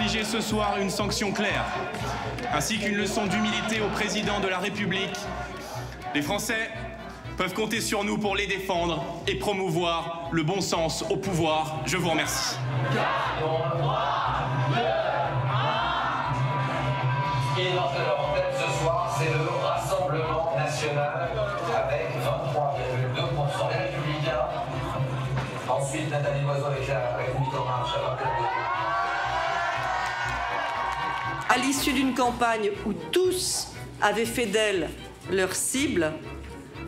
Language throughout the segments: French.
infliger ce soir une sanction claire, ainsi qu'une leçon d'humilité au président de la République. Les Français peuvent compter sur nous pour les défendre et promouvoir le bon sens au pouvoir. Je vous remercie. Et dans en tête ce soir, c'est le Rassemblement national avec 23,2% des Républicains. Ensuite, Nathalie Loiseau avec la République en marche l'issue d'une campagne où tous avaient fait d'elle leur cible,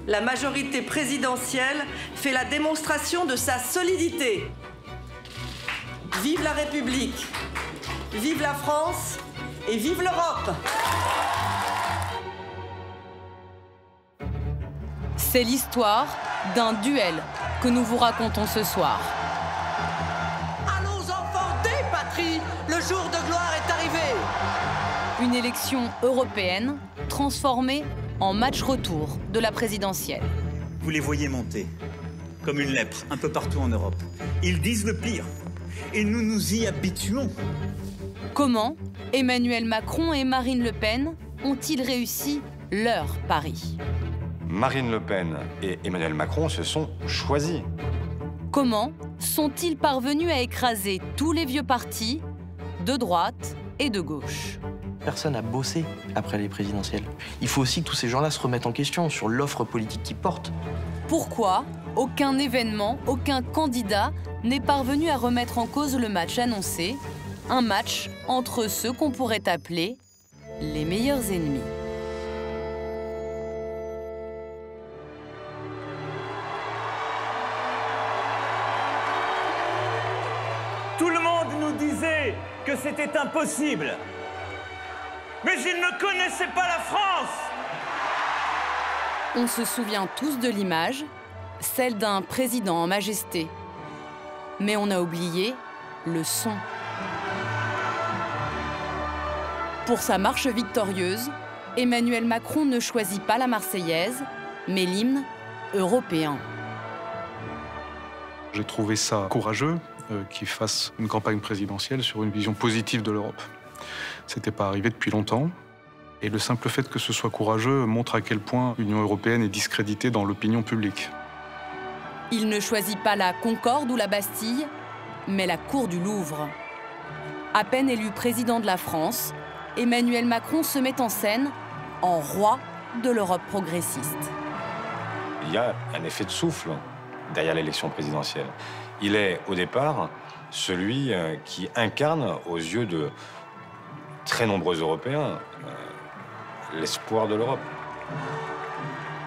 la majorité présidentielle fait la démonstration de sa solidité. Vive la République, vive la France et vive l'Europe C'est l'histoire d'un duel que nous vous racontons ce soir. Une élection européenne transformée en match retour de la présidentielle. Vous les voyez monter, comme une lèpre, un peu partout en Europe. Ils disent le pire, et nous nous y habituons. Comment Emmanuel Macron et Marine Le Pen ont-ils réussi leur pari Marine Le Pen et Emmanuel Macron se sont choisis. Comment sont-ils parvenus à écraser tous les vieux partis de droite et de gauche? Personne n'a bossé après les présidentielles. Il faut aussi que tous ces gens-là se remettent en question sur l'offre politique qu'ils portent. Pourquoi aucun événement, aucun candidat n'est parvenu à remettre en cause le match annoncé Un match entre ceux qu'on pourrait appeler les meilleurs ennemis. Tout le monde nous disait que c'était impossible mais ils ne connaissaient pas la France On se souvient tous de l'image, celle d'un président en majesté. Mais on a oublié le son. Pour sa marche victorieuse, Emmanuel Macron ne choisit pas la Marseillaise, mais l'hymne européen. J'ai trouvé ça courageux euh, qu'il fasse une campagne présidentielle sur une vision positive de l'Europe. C'était pas arrivé depuis longtemps. Et le simple fait que ce soit courageux montre à quel point l'Union européenne est discréditée dans l'opinion publique. Il ne choisit pas la Concorde ou la Bastille, mais la cour du Louvre. À peine élu président de la France, Emmanuel Macron se met en scène en roi de l'Europe progressiste. Il y a un effet de souffle derrière l'élection présidentielle. Il est, au départ, celui euh, qui incarne aux yeux de, très nombreux Européens euh, l'espoir de l'Europe.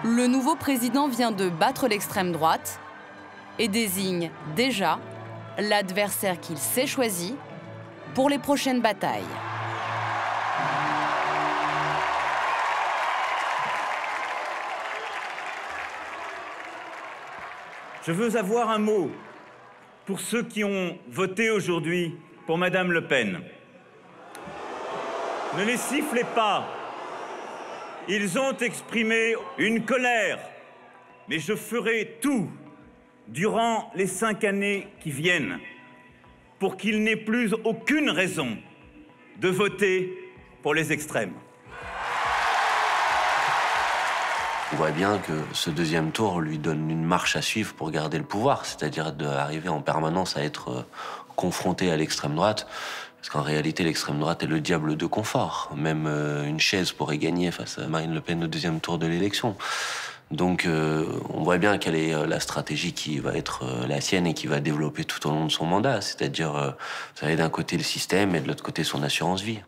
Le nouveau président vient de battre l'extrême droite et désigne déjà l'adversaire qu'il s'est choisi pour les prochaines batailles. Je veux avoir un mot pour ceux qui ont voté aujourd'hui pour Madame Le Pen. Ne les sifflez pas. Ils ont exprimé une colère, mais je ferai tout durant les cinq années qui viennent pour qu'ils n'aient plus aucune raison de voter pour les extrêmes. On voit bien que ce deuxième tour lui donne une marche à suivre pour garder le pouvoir, c'est-à-dire d'arriver en permanence à être euh, confronté à l'extrême droite. Parce qu'en réalité, l'extrême droite est le diable de confort. Même euh, une chaise pourrait gagner face à Marine Le Pen au deuxième tour de l'élection. Donc euh, on voit bien quelle est la stratégie qui va être la sienne et qui va développer tout au long de son mandat. C'est-à-dire, vous savez, d'un côté le système et de l'autre côté son assurance vie.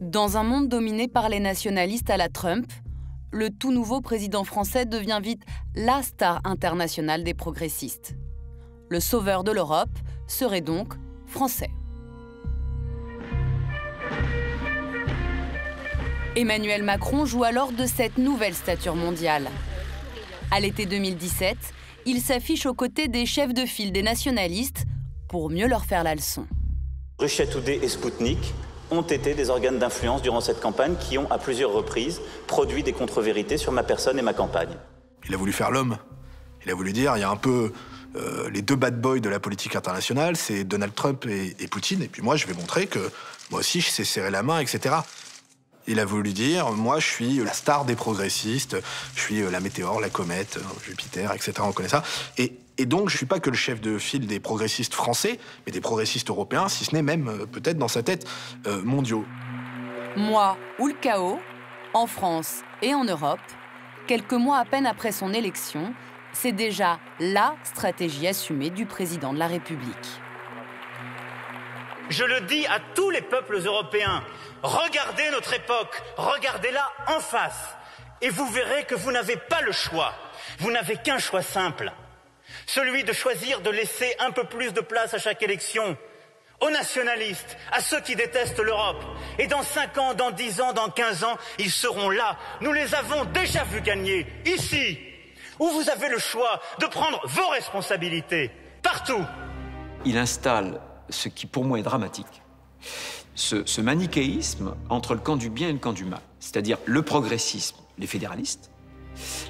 Dans un monde dominé par les nationalistes à la Trump, le tout nouveau président français devient vite la star internationale des progressistes. Le sauveur de l'Europe serait donc français. Emmanuel Macron joue alors de cette nouvelle stature mondiale. À l'été 2017, il s'affiche aux côtés des chefs de file des nationalistes pour mieux leur faire la leçon. Et Sputnik ont été des organes d'influence durant cette campagne qui ont, à plusieurs reprises, produit des contre-vérités sur ma personne et ma campagne. Il a voulu faire l'homme. Il a voulu dire, il y a un peu euh, les deux bad boys de la politique internationale, c'est Donald Trump et, et, Poutine. Et puis moi, je vais montrer que moi aussi, je sais serrer la main, etc. Il a voulu dire, moi, je suis la star des progressistes, je suis la météore, la comète, Jupiter, etc. On connaît ça. Et, donc, je suis pas que le chef de file des progressistes français, mais des progressistes européens, si ce n'est même, euh, peut-être dans sa tête, euh, mondiaux. Moi ou le chaos, en France et en Europe, quelques mois à peine après son élection, c'est déjà la stratégie assumée du président de la République. Je le dis à tous les peuples européens, regardez notre époque, regardez-la en face, et vous verrez que vous n'avez pas le choix, vous n'avez qu'un choix simple, celui de choisir de laisser un peu plus de place à chaque élection aux nationalistes, à ceux qui détestent l'Europe. Et dans 5 ans, dans 10 ans, dans 15 ans, ils seront là. Nous les avons déjà vus gagner, ici, où vous avez le choix de prendre vos responsabilités, partout. Il installe ce qui pour moi est dramatique, ce, ce manichéisme entre le camp du bien et le camp du mal, c'est-à-dire le progressisme, les fédéralistes,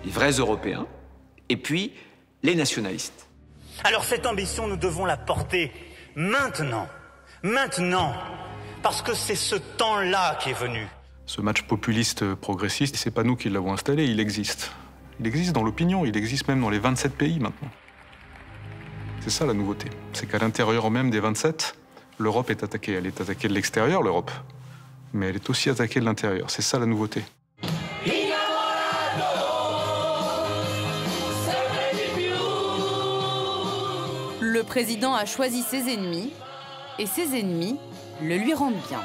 les vrais Européens, et puis les nationalistes. Alors cette ambition, nous devons la porter maintenant, maintenant, parce que c'est ce temps-là qui est venu. Ce match populiste progressiste, c'est pas nous qui l'avons installé, il existe. Il existe dans l'opinion, il existe même dans les 27 pays maintenant. C'est ça la nouveauté. C'est qu'à l'intérieur même des 27, l'Europe est attaquée. Elle est attaquée de l'extérieur, l'Europe. Mais elle est aussi attaquée de l'intérieur. C'est ça la nouveauté. Le président a choisi ses ennemis et ses ennemis le lui rendent bien.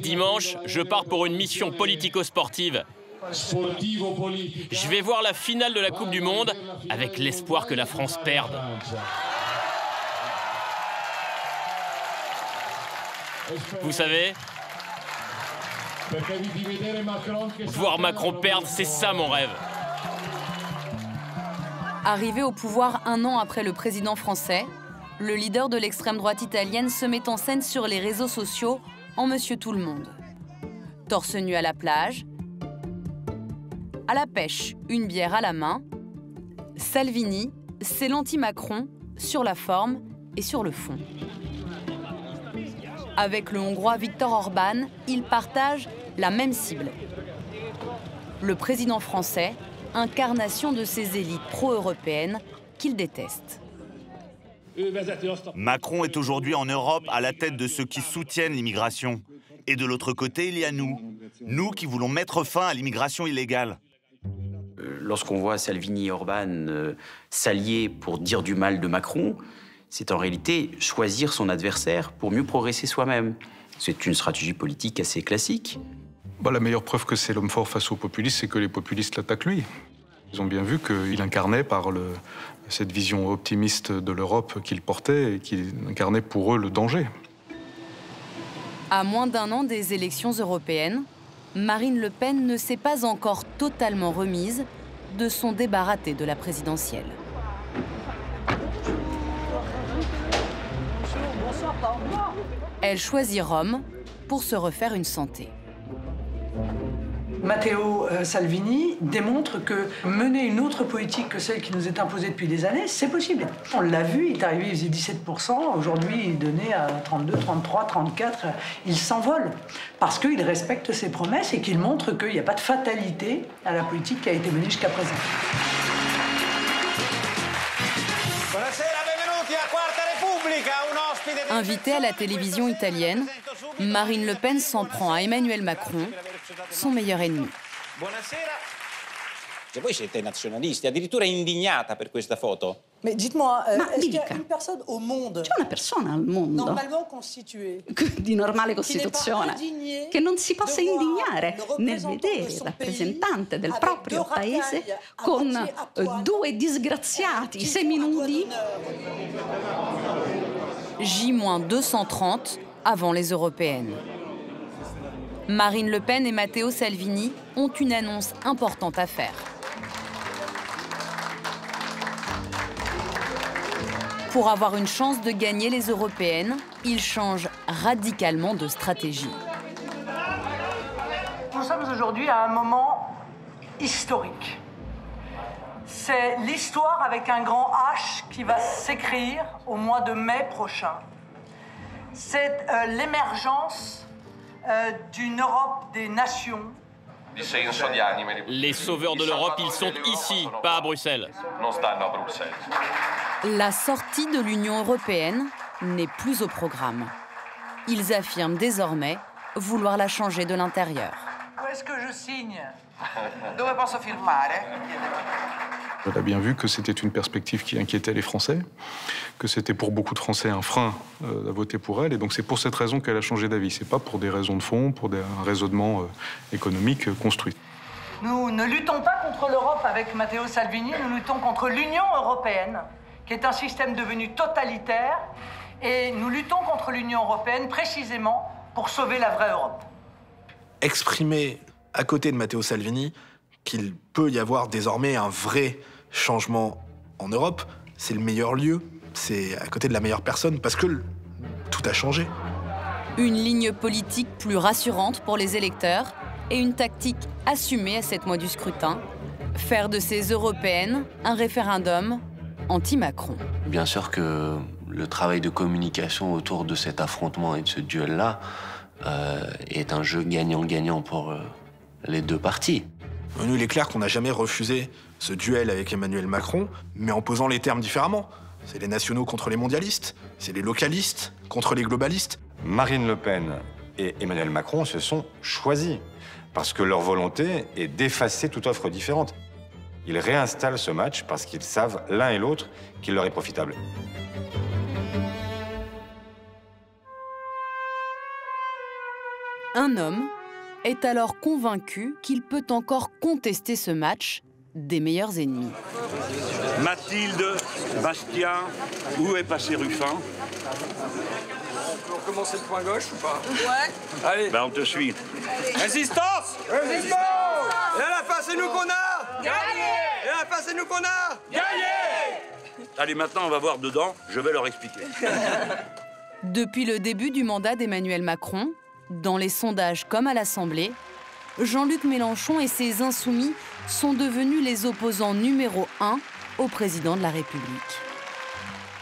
Dimanche, je pars pour une mission politico-sportive. Je vais voir la finale de la Coupe du Monde avec l'espoir que la France perde. Vous savez, voir Macron perdre, c'est ça mon rêve. Arrivé au pouvoir un an après le président français, le leader de l'extrême droite italienne se met en scène sur les réseaux sociaux en Monsieur Tout le Monde. Torse nu à la plage, à la pêche, une bière à la main, Salvini, c'est l'anti-Macron sur la forme et sur le fond. Avec le Hongrois Viktor Orban, il partage la même cible. Le président français, incarnation de ces élites pro-européennes qu'il déteste. Macron est aujourd'hui en Europe à la tête de ceux qui soutiennent l'immigration. Et de l'autre côté, il y a nous. Nous qui voulons mettre fin à l'immigration illégale. Lorsqu'on voit Salvini et Orban euh, s'allier pour dire du mal de Macron, c'est en réalité choisir son adversaire pour mieux progresser soi-même. C'est une stratégie politique assez classique. Bah, la meilleure preuve que c'est l'homme fort face aux populistes, c'est que les populistes l'attaquent lui. Ils ont bien vu qu'il incarnait par le, cette vision optimiste de l'Europe qu'il portait et qu'il incarnait pour eux le danger. À moins d'un an des élections européennes, Marine Le Pen ne s'est pas encore totalement remise de son débat raté de la présidentielle. Elle choisit Rome pour se refaire une santé. Matteo euh, Salvini démontre que mener une autre politique que celle qui nous est imposée depuis des années, c'est possible. On l'a vu, il est arrivé, il faisait 17%, aujourd'hui il donnait à 32, 33, 34, il s'envole. Parce qu'il respecte ses promesses et qu'il montre qu'il n'y a pas de fatalité à la politique qui a été menée jusqu'à présent. Invitée à la télévision italienne, Marine Le Pen s'en prend à Emmanuel Macron, son meilleur ennemi. Voi siete nazionalisti, addirittura indignata per questa foto. Mais dites-moi, euh, Ma est-ce qu'il y a une personne au monde C'è una persona al mondo. normalement constituée di normale costituzione che non si possa indignare nel vedere de il rappresentante del proprio paese con eh, due disgraziati seminudi J-230 avant les européennes. Marine Le Pen et Matteo Salvini ont une annonce importante à faire. Pour avoir une chance de gagner les européennes, ils changent radicalement de stratégie. Nous sommes aujourd'hui à un moment historique. C'est l'histoire avec un grand H qui va s'écrire au mois de mai prochain. C'est euh, l'émergence euh, d'une Europe des nations. Les sauveurs de l'Europe, ils sont ici, pas à Bruxelles. La sortie de l'Union européenne n'est plus au programme. Ils affirment désormais vouloir la changer de l'intérieur. Où est-ce que je signe? Dove posso firmare? Elle a bien vu que c'était une perspective qui inquiétait les Français, que c'était pour beaucoup de Français un frein euh, à voter pour elle, et donc c'est pour cette raison qu'elle a changé d'avis. C'est pas pour des raisons de fond, pour des, un raisonnement euh, économique euh, construit. Nous ne luttons pas contre l'Europe avec Matteo Salvini, nous luttons contre l'Union européenne, qui est un système devenu totalitaire, et nous luttons contre l'Union européenne précisément pour sauver la vraie Europe. Exprimer à côté de Matteo Salvini qu'il peut y avoir désormais un vrai changement en Europe, c'est le meilleur lieu, c'est à côté de la meilleure personne, parce que tout a changé. Une ligne politique plus rassurante pour les électeurs et une tactique assumée à sept mois du scrutin, faire de ces européennes un référendum anti-Macron. Bien sûr que le travail de communication autour de cet affrontement et de ce duel-là euh, est un jeu gagnant-gagnant pour euh, les deux parties. Nous, il est clair qu'on n'a jamais refusé ce duel avec Emmanuel Macron, mais en posant les termes différemment. C'est les nationaux contre les mondialistes, c'est les localistes contre les globalistes. Marine Le Pen et Emmanuel Macron se sont choisis parce que leur volonté est d'effacer toute offre différente. Ils réinstallent ce match parce qu'ils savent l'un et l'autre qu'il leur est profitable. Un homme est alors convaincu qu'il peut encore contester ce match des meilleurs ennemis. Mathilde, Bastien, où est passé Ruffin? On peut recommencer le point gauche ou pas? Ouais. Allez. Ben on te suit. Résistance Résistance Et à la fin, c'est nous qu'on a Gagné Et à la fin, c'est nous qu'on a Gagné Allez, maintenant on va voir dedans, je vais leur expliquer. Depuis le début du mandat d'Emmanuel Macron, dans les sondages comme à l'Assemblée, Jean-Luc Mélenchon et ses insoumis sont devenus les opposants numéro un au président de la République.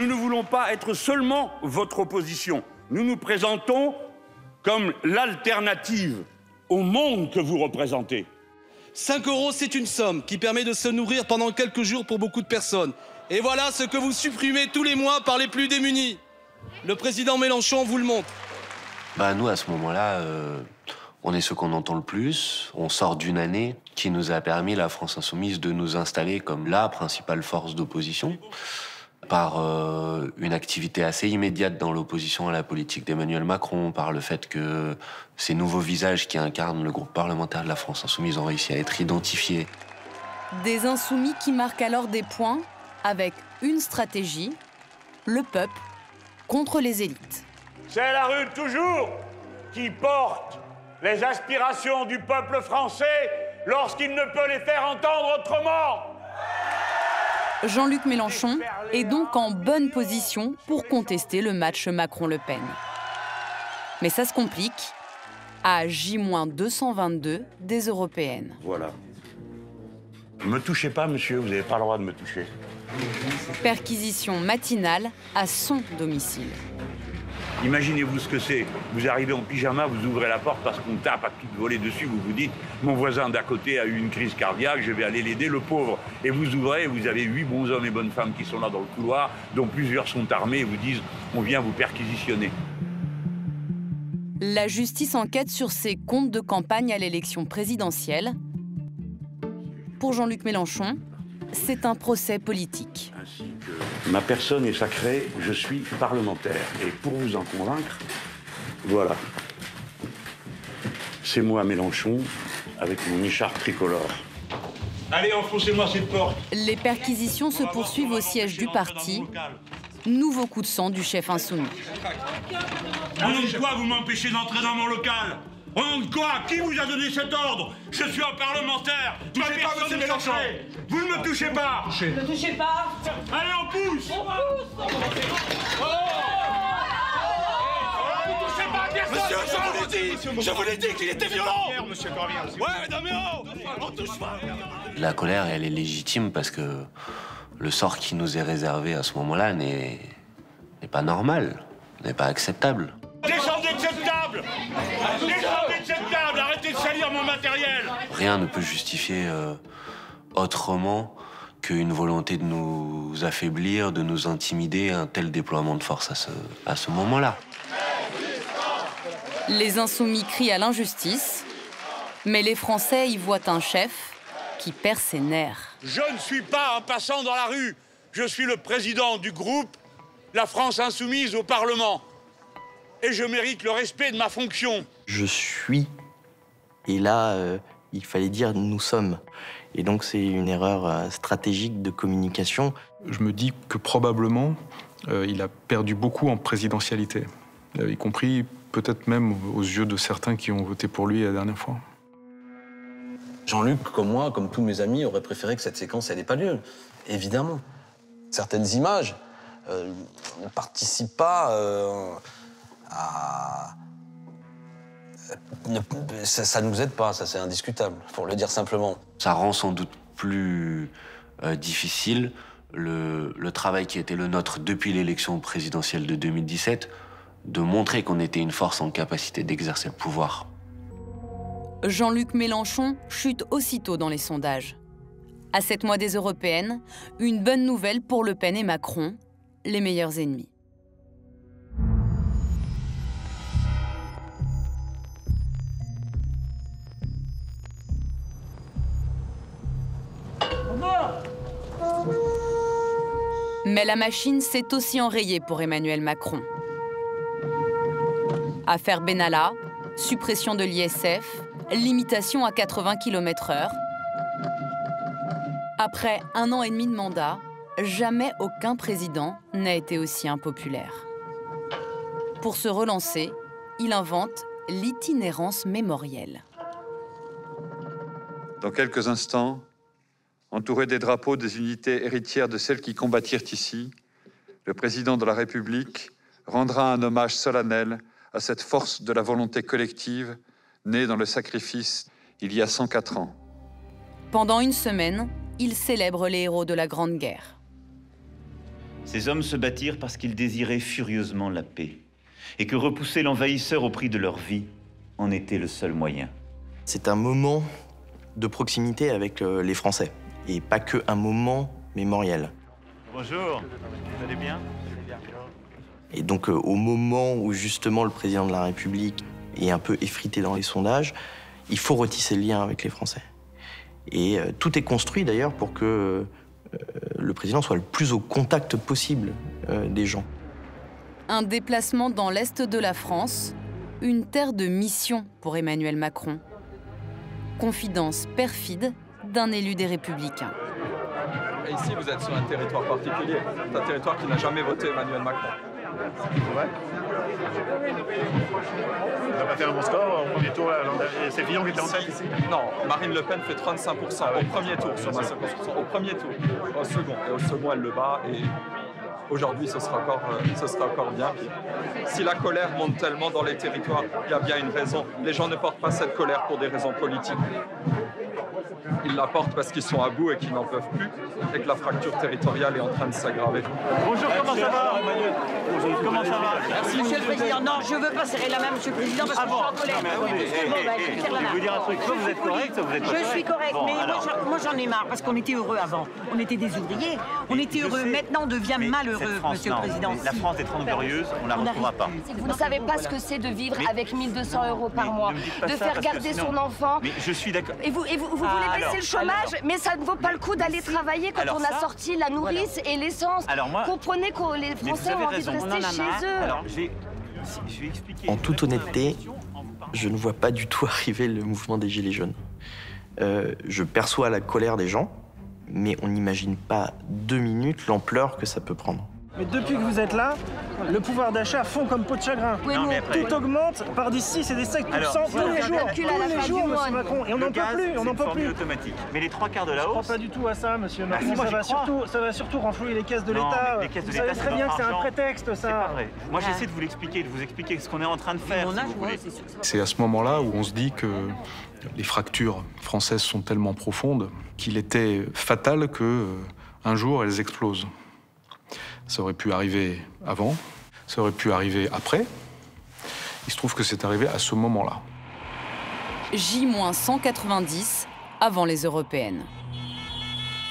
Nous ne voulons pas être seulement votre opposition. Nous nous présentons comme l'alternative au monde que vous représentez. 5 euros, c'est une somme qui permet de se nourrir pendant quelques jours pour beaucoup de personnes. Et voilà ce que vous supprimez tous les mois par les plus démunis. Le président Mélenchon vous le montre. Bah nous, à ce moment-là, euh, on est ceux qu'on entend le plus. On sort d'une année qui nous a permis, la France Insoumise, de nous installer comme la principale force d'opposition par euh, une activité assez immédiate dans l'opposition à la politique d'Emmanuel Macron, par le fait que ces nouveaux visages qui incarnent le groupe parlementaire de la France Insoumise ont réussi à être identifiés. Des insoumis qui marquent alors des points avec une stratégie, le peuple contre les élites. C'est la rue toujours qui porte les aspirations du peuple français lorsqu'il ne peut les faire entendre autrement. Jean-Luc Mélenchon est donc en bonne position pour contester le match Macron-Le Pen. Mais ça se complique à J-222 des européennes. Voilà. Me touchez pas, monsieur, vous n'avez pas le droit de me toucher. Perquisition matinale à son domicile. Imaginez-vous ce que c'est. Vous arrivez en pyjama, vous ouvrez la porte parce qu'on tape à toute volée dessus, vous vous dites mon voisin d'à côté a eu une crise cardiaque, je vais aller l'aider, le pauvre. Et vous ouvrez vous avez huit bons hommes et bonnes femmes qui sont là dans le couloir, dont plusieurs sont armés et vous disent on vient vous perquisitionner. La justice enquête sur ses comptes de campagne à l'élection présidentielle. Pour Jean-Luc Mélenchon, c'est un procès politique. Ma personne est sacrée, je suis parlementaire. Et pour vous en convaincre, voilà. C'est moi, Mélenchon, avec mon écharpe tricolore. Allez, enfoncez-moi cette porte. Les perquisitions se poursuivent au siège du parti. Nouveau coup de sang du chef insoumis. Quoi vous m'empêchez d'entrer dans mon local Au nom de quoi? Qui vous a donné cet ordre? Je suis un parlementaire. Ma Touchez pas, personne monsieur est Mélenchon. Vous ne me touchez pas. Ne touchez pas. Allez, on pousse. On pousse. Pas Monsieur, je vous l'ai dit. Je vous l'ai dit qu'il était violent. Monsieur Corbière. Ouais, non mais oh On touche pas. La colère, elle est légitime parce que le sort qui nous est réservé à ce moment-là n'est n'est pas normal, n'est pas acceptable. Descendez de cette table Descendez de cette table Arrêtez de salir mon matériel Rien ne peut justifier euh, autrement qu'une volonté de nous affaiblir, de nous intimider, un tel déploiement de force à ce, à ce moment-là. Les insoumis crient à l'injustice, mais les Français y voient un chef qui perd ses nerfs. Je ne suis pas un passant dans la rue. Je suis le président du groupe La France Insoumise au Parlement. Et je mérite le respect de ma fonction. Je suis. Et là, euh, il fallait dire nous sommes. Et donc c'est une erreur euh, stratégique de communication. Je me dis que probablement, euh, il a perdu beaucoup en présidentialité, euh, y compris peut-être même aux yeux de certains qui ont voté pour lui la dernière fois. Jean-Luc, comme moi, comme tous mes amis, aurait préféré que cette séquence n'ait pas lieu. Évidemment. Certaines images euh, ne participent pas euh, à. Ne- ça ne nous aide pas, ça c'est indiscutable, pour le dire simplement. Ça rend sans doute plus euh, difficile le, le travail qui était le nôtre depuis l'élection présidentielle de 2017, de montrer qu'on était une force en capacité d'exercer le pouvoir. Jean-Luc Mélenchon chute aussitôt dans les sondages. À sept mois des européennes, une bonne nouvelle pour Le Pen et Macron, les meilleurs ennemis. Mais la machine s'est aussi enrayée pour Emmanuel Macron. Affaire Benalla, suppression de l'ISF, limitation à 80 km/h. Après un an et demi de mandat, jamais aucun président n'a été aussi impopulaire. Pour se relancer, il invente l'itinérance mémorielle. Dans quelques instants, entouré des drapeaux des unités héritières de celles qui combattirent ici, le président de la République rendra un hommage solennel à cette force de la volonté collective née dans le sacrifice il y a 104 ans. Pendant une semaine, il célèbre les héros de la Grande Guerre. Ces hommes se battirent parce qu'ils désiraient furieusement la paix, et que repousser l'envahisseur au prix de leur vie en était le seul moyen. C'est un moment de proximité avec euh, les Français, et pas que un moment mémoriel. Bonjour, vous allez bien? Et donc, euh, au moment où justement le président de la République est un peu effrité dans les sondages, il faut retisser le lien avec les Français. Et euh, tout est construit d'ailleurs pour que euh, le président soit le plus au contact possible euh, des gens. Un déplacement dans l'Est de la France, une terre de mission pour Emmanuel Macron. Confidence perfide d'un élu des Républicains. Et ici, vous êtes sur un territoire particulier. C'est un territoire qui n'a jamais voté Emmanuel Macron. Ouais. On va pas faire un bon score au premier tour. C'est Fillon qui était en tête ici? Non, Marine Le Pen fait 35% au premier tour sur ma circonscription. Au premier tour. Au second. Et au second, elle le bat. Et aujourd'hui, ce sera encore, euh, ce sera encore bien pire. Si la colère monte tellement dans les territoires, il y a bien une raison. Les gens ne portent pas cette colère pour des raisons politiques. Ils la portent parce qu'ils sont à bout et qu'ils n'en peuvent plus, et que la fracture territoriale est en train de s'aggraver. Bonjour, comment ça va Comment ça va Merci, Monsieur le Président. Non, je ne veux pas serrer la main, Monsieur le Président, parce que Ah bon je suis en colère. Non, mais attendez, Bon, bah, je vous serre la je vais vous dire un truc. Soit vous êtes correct, soit vous êtes pas Je suis correct, Bon, mais moi, alors. j'en- moi, j'en ai marre, parce qu'on était heureux avant. On était des ouvriers, on était heureux. sais, Maintenant, on devient mais malheureux, France, Monsieur le Président. La France est trente glorieuse, on la retrouvera pas. Vous ne savez pas ce que c'est de vivre avec 1200 euros par mois, ne de faire garder son enfant. Mais je suis d'accord. Et vous, voulez baisser alors, le chômage, alors. mais ça ne vaut pas le coup d'aller travailler quand Alors on a ça, sorti la nourrice et l'essence. Alors moi- Comprenez que les Français ont envie de rester chez eux. Alors, j'ai- si- je vais expliquer. En toute honnêteté, je ne vois pas du tout arriver le mouvement des Gilets jaunes. Euh, je perçois la colère des gens, mais on n'imagine pas deux minutes l'ampleur que ça peut prendre. Mais depuis que vous êtes là, le pouvoir d'achat fond comme peau de chagrin. Tout augmente par des 6 et des 5 tous les jours. Tous les jours, monsieur Macron. Et on n'en peut plus, on n'en peut plus. automatique. Mais les trois quarts de la Je hausse. crois pas du tout à ça, monsieur Bah, Macron. si, moi, ça, va surtout, ça va surtout renflouer les caisses de l'État. Vous savez très c'est bien que c'est un prétexte, ça. C'est pas vrai. Moi, j'essaie de vous l'expliquer, de vous expliquer ce qu'on est en train de faire, si. C'est à ce moment-là où on se dit que les fractures françaises sont tellement profondes qu'il était fatal que euh, un jour elles explosent. Ça aurait pu arriver avant, ça aurait pu arriver après. Il se trouve que c'est arrivé à ce moment-là. J-190 avant les européennes.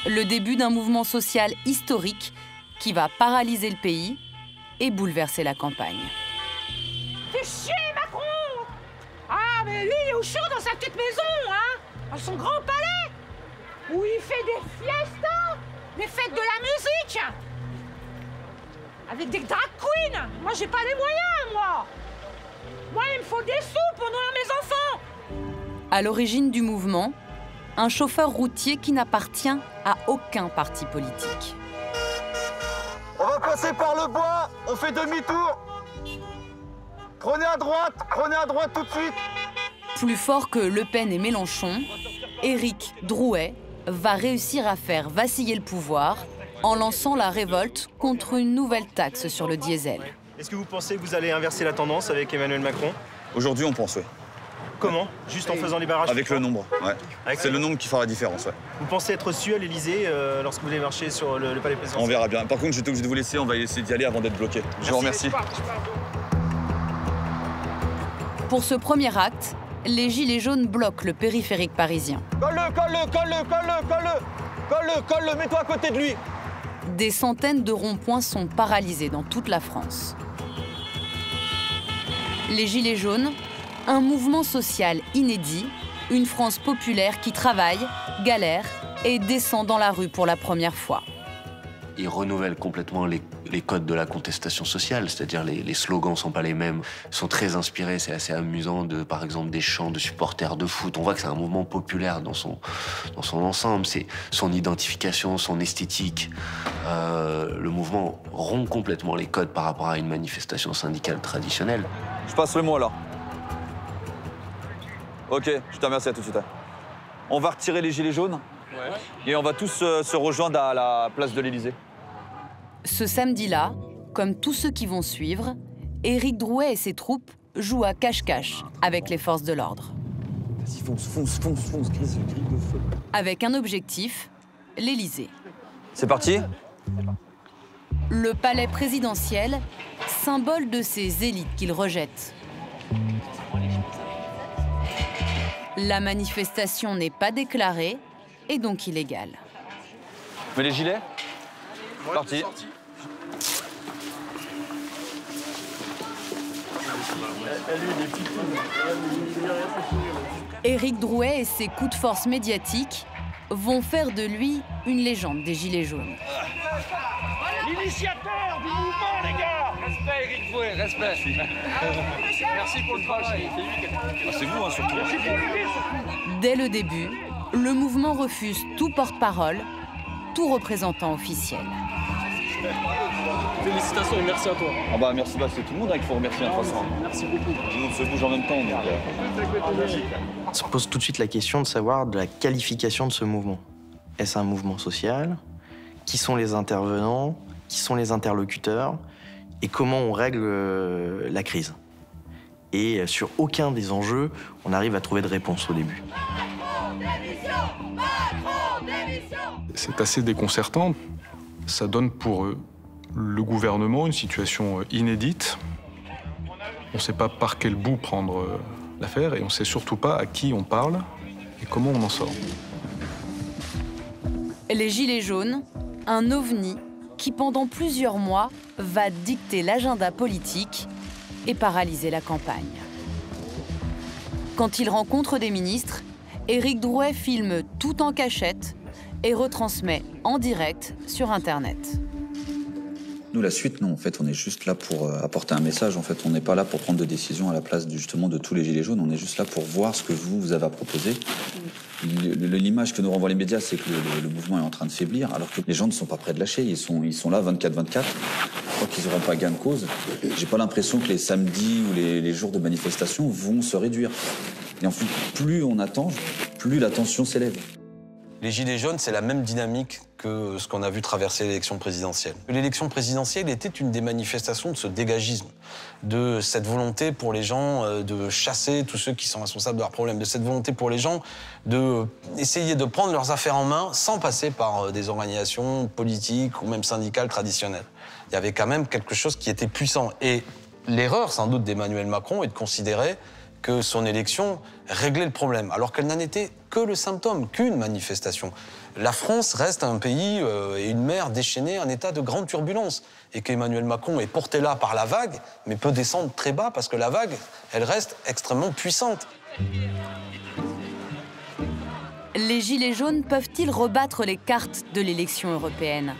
Le début d'un mouvement social historique qui va paralyser le pays et bouleverser la campagne. Fais chier, Macron Ah, mais lui, il est au chaud dans sa petite maison, hein Dans son grand palais Où il fait des fiestas Des fêtes de la musique Avec des drag queens Moi, j'ai pas les moyens, moi Moi, il me faut des sous pour nourrir mes enfants À l'origine du mouvement, un chauffeur routier qui n'appartient à aucun parti politique. On va passer par le bois, on fait demi-tour. Prenez à droite, prenez à droite tout de suite. Plus fort que Le Pen et Mélenchon, Éric Drouet va réussir à faire vaciller le pouvoir en lançant la révolte contre une nouvelle taxe sur le diesel. Est-ce que vous pensez que vous allez inverser la tendance avec Emmanuel Macron? Aujourd'hui, on pense, oui. Comment? Juste en faisant les barrages Avec le nombre, ouais. C'est le- nombre qui fera la différence, ouais. Vous pensez être su à l'Élysée euh, lorsque vous allez marcher sur le, le palais présidentiel? On verra bien. Par contre, j'étais obligé de vous laisser, on va essayer d'y aller avant d'être bloqué. Je vous remercie. Pour ce premier acte, les Gilets jaunes bloquent le périphérique parisien. Colle-le, colle-le, colle-le, colle-le, colle-le. Colle-le, colle-le, mets-toi à côté de lui. Des centaines de ronds-points sont paralysés dans toute la France. Les Gilets jaunes, un mouvement social inédit, une France populaire qui travaille, galère et descend dans la rue pour la première fois. Ils renouvellent complètement les, les codes de la contestation sociale, c'est-à-dire les, les slogans sont pas les mêmes, sont très inspirés, c'est assez amusant de, par exemple, des chants de supporters de foot. On voit que c'est un mouvement populaire dans son, dans son ensemble, c'est son identification, son esthétique. Euh, le mouvement rompt complètement les codes par rapport à une manifestation syndicale traditionnelle. Je passe le mot là. Ok, je te remercie à tout de suite. On va retirer les gilets jaunes et on va tous euh, se rejoindre à la place de l'Élysée. Ce samedi-là, comme tous ceux qui vont suivre, Éric Drouet et ses troupes jouent à cache-cache avec les forces de l'ordre. Vas-y, fonce, fonce, fonce, fonce, grise, grille de feu. Avec un objectif, l'Élysée. C'est parti Le palais présidentiel, symbole de ces élites qu'il rejette. La manifestation n'est pas déclarée et donc illégale. Mais les gilets Parti. Éric Drouet et ses coups de force médiatiques vont faire de lui une légende des Gilets jaunes. L'initiateur du mouvement, les gars Respect, Eric Drouet, respect. Merci pour le travail. c'est vous, hein, surtout. Dès le début, le mouvement refuse tout porte-parole, tout représentant officiel. Félicitations et merci à toi. Ah bah merci, bah, c'est tout le monde hein, qu'il faut remercier. de toute façon. Merci beaucoup. Tout le monde se bouge en même temps. euh. On se pose tout de suite la question de savoir de la qualification de ce mouvement. Est-ce un mouvement social? Qui sont les intervenants? Qui sont les interlocuteurs? Et comment on règle euh, la crise? Et euh, sur aucun des enjeux, on arrive à trouver de réponse au début. C'est assez déconcertant. Ça donne pour euh, le gouvernement une situation euh, inédite. On ne sait pas par quel bout prendre euh, l'affaire et on ne sait surtout pas à qui on parle et comment on en sort. Les Gilets jaunes, un ovni qui pendant plusieurs mois va dicter l'agenda politique et paralyser la campagne. Quand il rencontre des ministres, Éric Drouet filme tout en cachette et retransmet en direct sur Internet. Nous, la suite, non. En fait, on est juste là pour euh, apporter un message. En fait, on n'est pas là pour prendre de décisions à la place justement de tous les gilets jaunes. On est juste là pour voir ce que vous, vous avez à proposer L'image que nous renvoient les médias, c'est que le, mouvement est en train de faiblir, alors que les gens ne sont pas prêts de lâcher. Ils sont, ils sont là 24-24. Je crois qu'ils n'auront pas gain de cause. J'ai pas l'impression que les samedis ou les, jours de manifestation vont se réduire. Et en fait, plus on attend, plus la tension s'élève. Les Gilets jaunes, c'est la même dynamique que ce qu'on a vu traverser l'élection présidentielle. L'élection présidentielle était une des manifestations de ce dégagisme, de cette volonté pour les gens euh, de chasser tous ceux qui sont responsables de leurs problèmes, de cette volonté pour les gens de essayer de prendre leurs affaires en main sans passer par euh, des organisations politiques ou même syndicales traditionnelles. Il y avait quand même quelque chose qui était puissant. Et l'erreur, sans doute, d'Emmanuel Macron est de considérer que son élection réglait le problème, alors qu'elle n'en était que le symptôme, qu'une manifestation. La France reste un pays euh, et une mer déchaînée, en état de grande turbulence, et qu'Emmanuel Macron est porté là par la vague, mais peut descendre très bas parce que la vague, elle reste extrêmement puissante. Les Gilets jaunes peuvent-ils rebattre les cartes de l'élection européenne?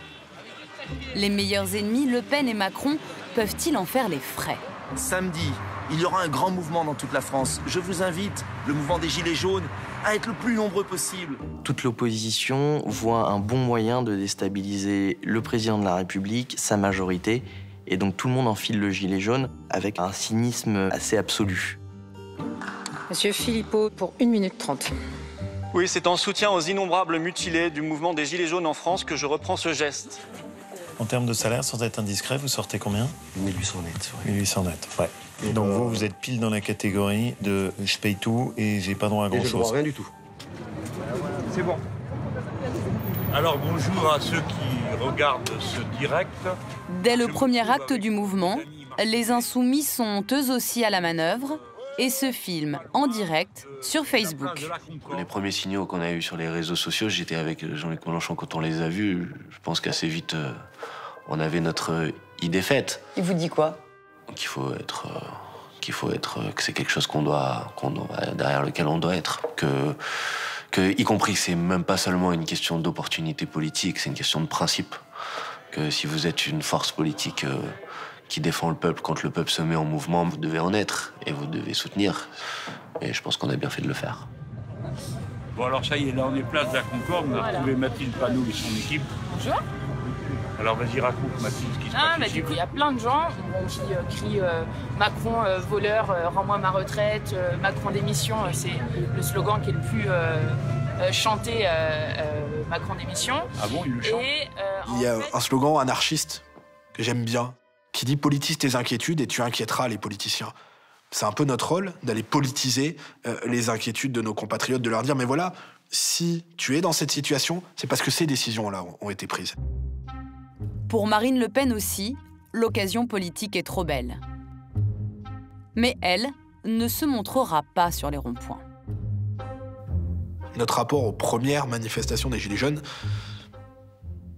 Les meilleurs ennemis, Le Pen et Macron, peuvent-ils en faire les frais? Samedi, il y aura un grand mouvement dans toute la France. Je vous invite, le mouvement des Gilets jaunes, à être le plus nombreux possible. Toute l'opposition voit un bon moyen de déstabiliser le président de la République, sa majorité, et donc tout le monde enfile le gilet jaune avec un cynisme assez absolu. Monsieur Philippot, pour 1 minute 30. Oui, c'est en soutien aux innombrables mutilés du mouvement des Gilets jaunes en France que je reprends ce geste. En termes de salaire, sans être indiscret, vous sortez combien 1800 net. 1800 net, ouais. Donc vous, vous êtes pile dans la catégorie de je paye tout et j'ai pas droit à grand chose. Je vois rien du tout. C'est bon. Alors bonjour à ceux qui regardent ce direct. Dès le premier acte du mouvement, les insoumis sont eux aussi à la manœuvre et se filment en direct sur Facebook. Les premiers signaux qu'on a eus sur les réseaux sociaux, j'étais avec Jean-Luc Mélenchon quand on les a vus. Je pense qu'assez vite, euh, on avait notre idée faite. Il vous dit quoi? Qu'il faut être, euh, qu'il faut être, que c'est quelque chose qu'on doit, qu'on derrière lequel on doit être, que, que y compris c'est même pas seulement une question d'opportunité politique, c'est une question de principe. Que si vous êtes une force politique euh, qui défend le peuple quand le peuple se met en mouvement, vous devez en être et vous devez soutenir. Et je pense qu'on a bien fait de le faire. Bon alors ça y est, là on est place de la Concorde, on a retrouvé Mathilde Panot et son équipe. Bonjour. Alors vas-y, raconte Mathilde ce qui se ah, passe. Bah, du coup, il y a plein de gens qui euh, crient euh, Macron euh, voleur, rends-moi ma retraite, Macron démission, c'est le slogan qui est le plus chanté Macron démission. Ah bon, il le chante Il y a un slogan anarchiste que j'aime bien qui dit politise tes inquiétudes et tu inquiéteras les politiciens. C'est un peu notre rôle d'aller politiser les inquiétudes de nos compatriotes, de leur dire mais voilà, si tu es dans cette situation, c'est parce que ces décisions-là ont été prises. Pour Marine Le Pen aussi, l'occasion politique est trop belle. Mais elle ne se montrera pas sur les ronds-points. Notre rapport aux premières manifestations des Gilets jaunes,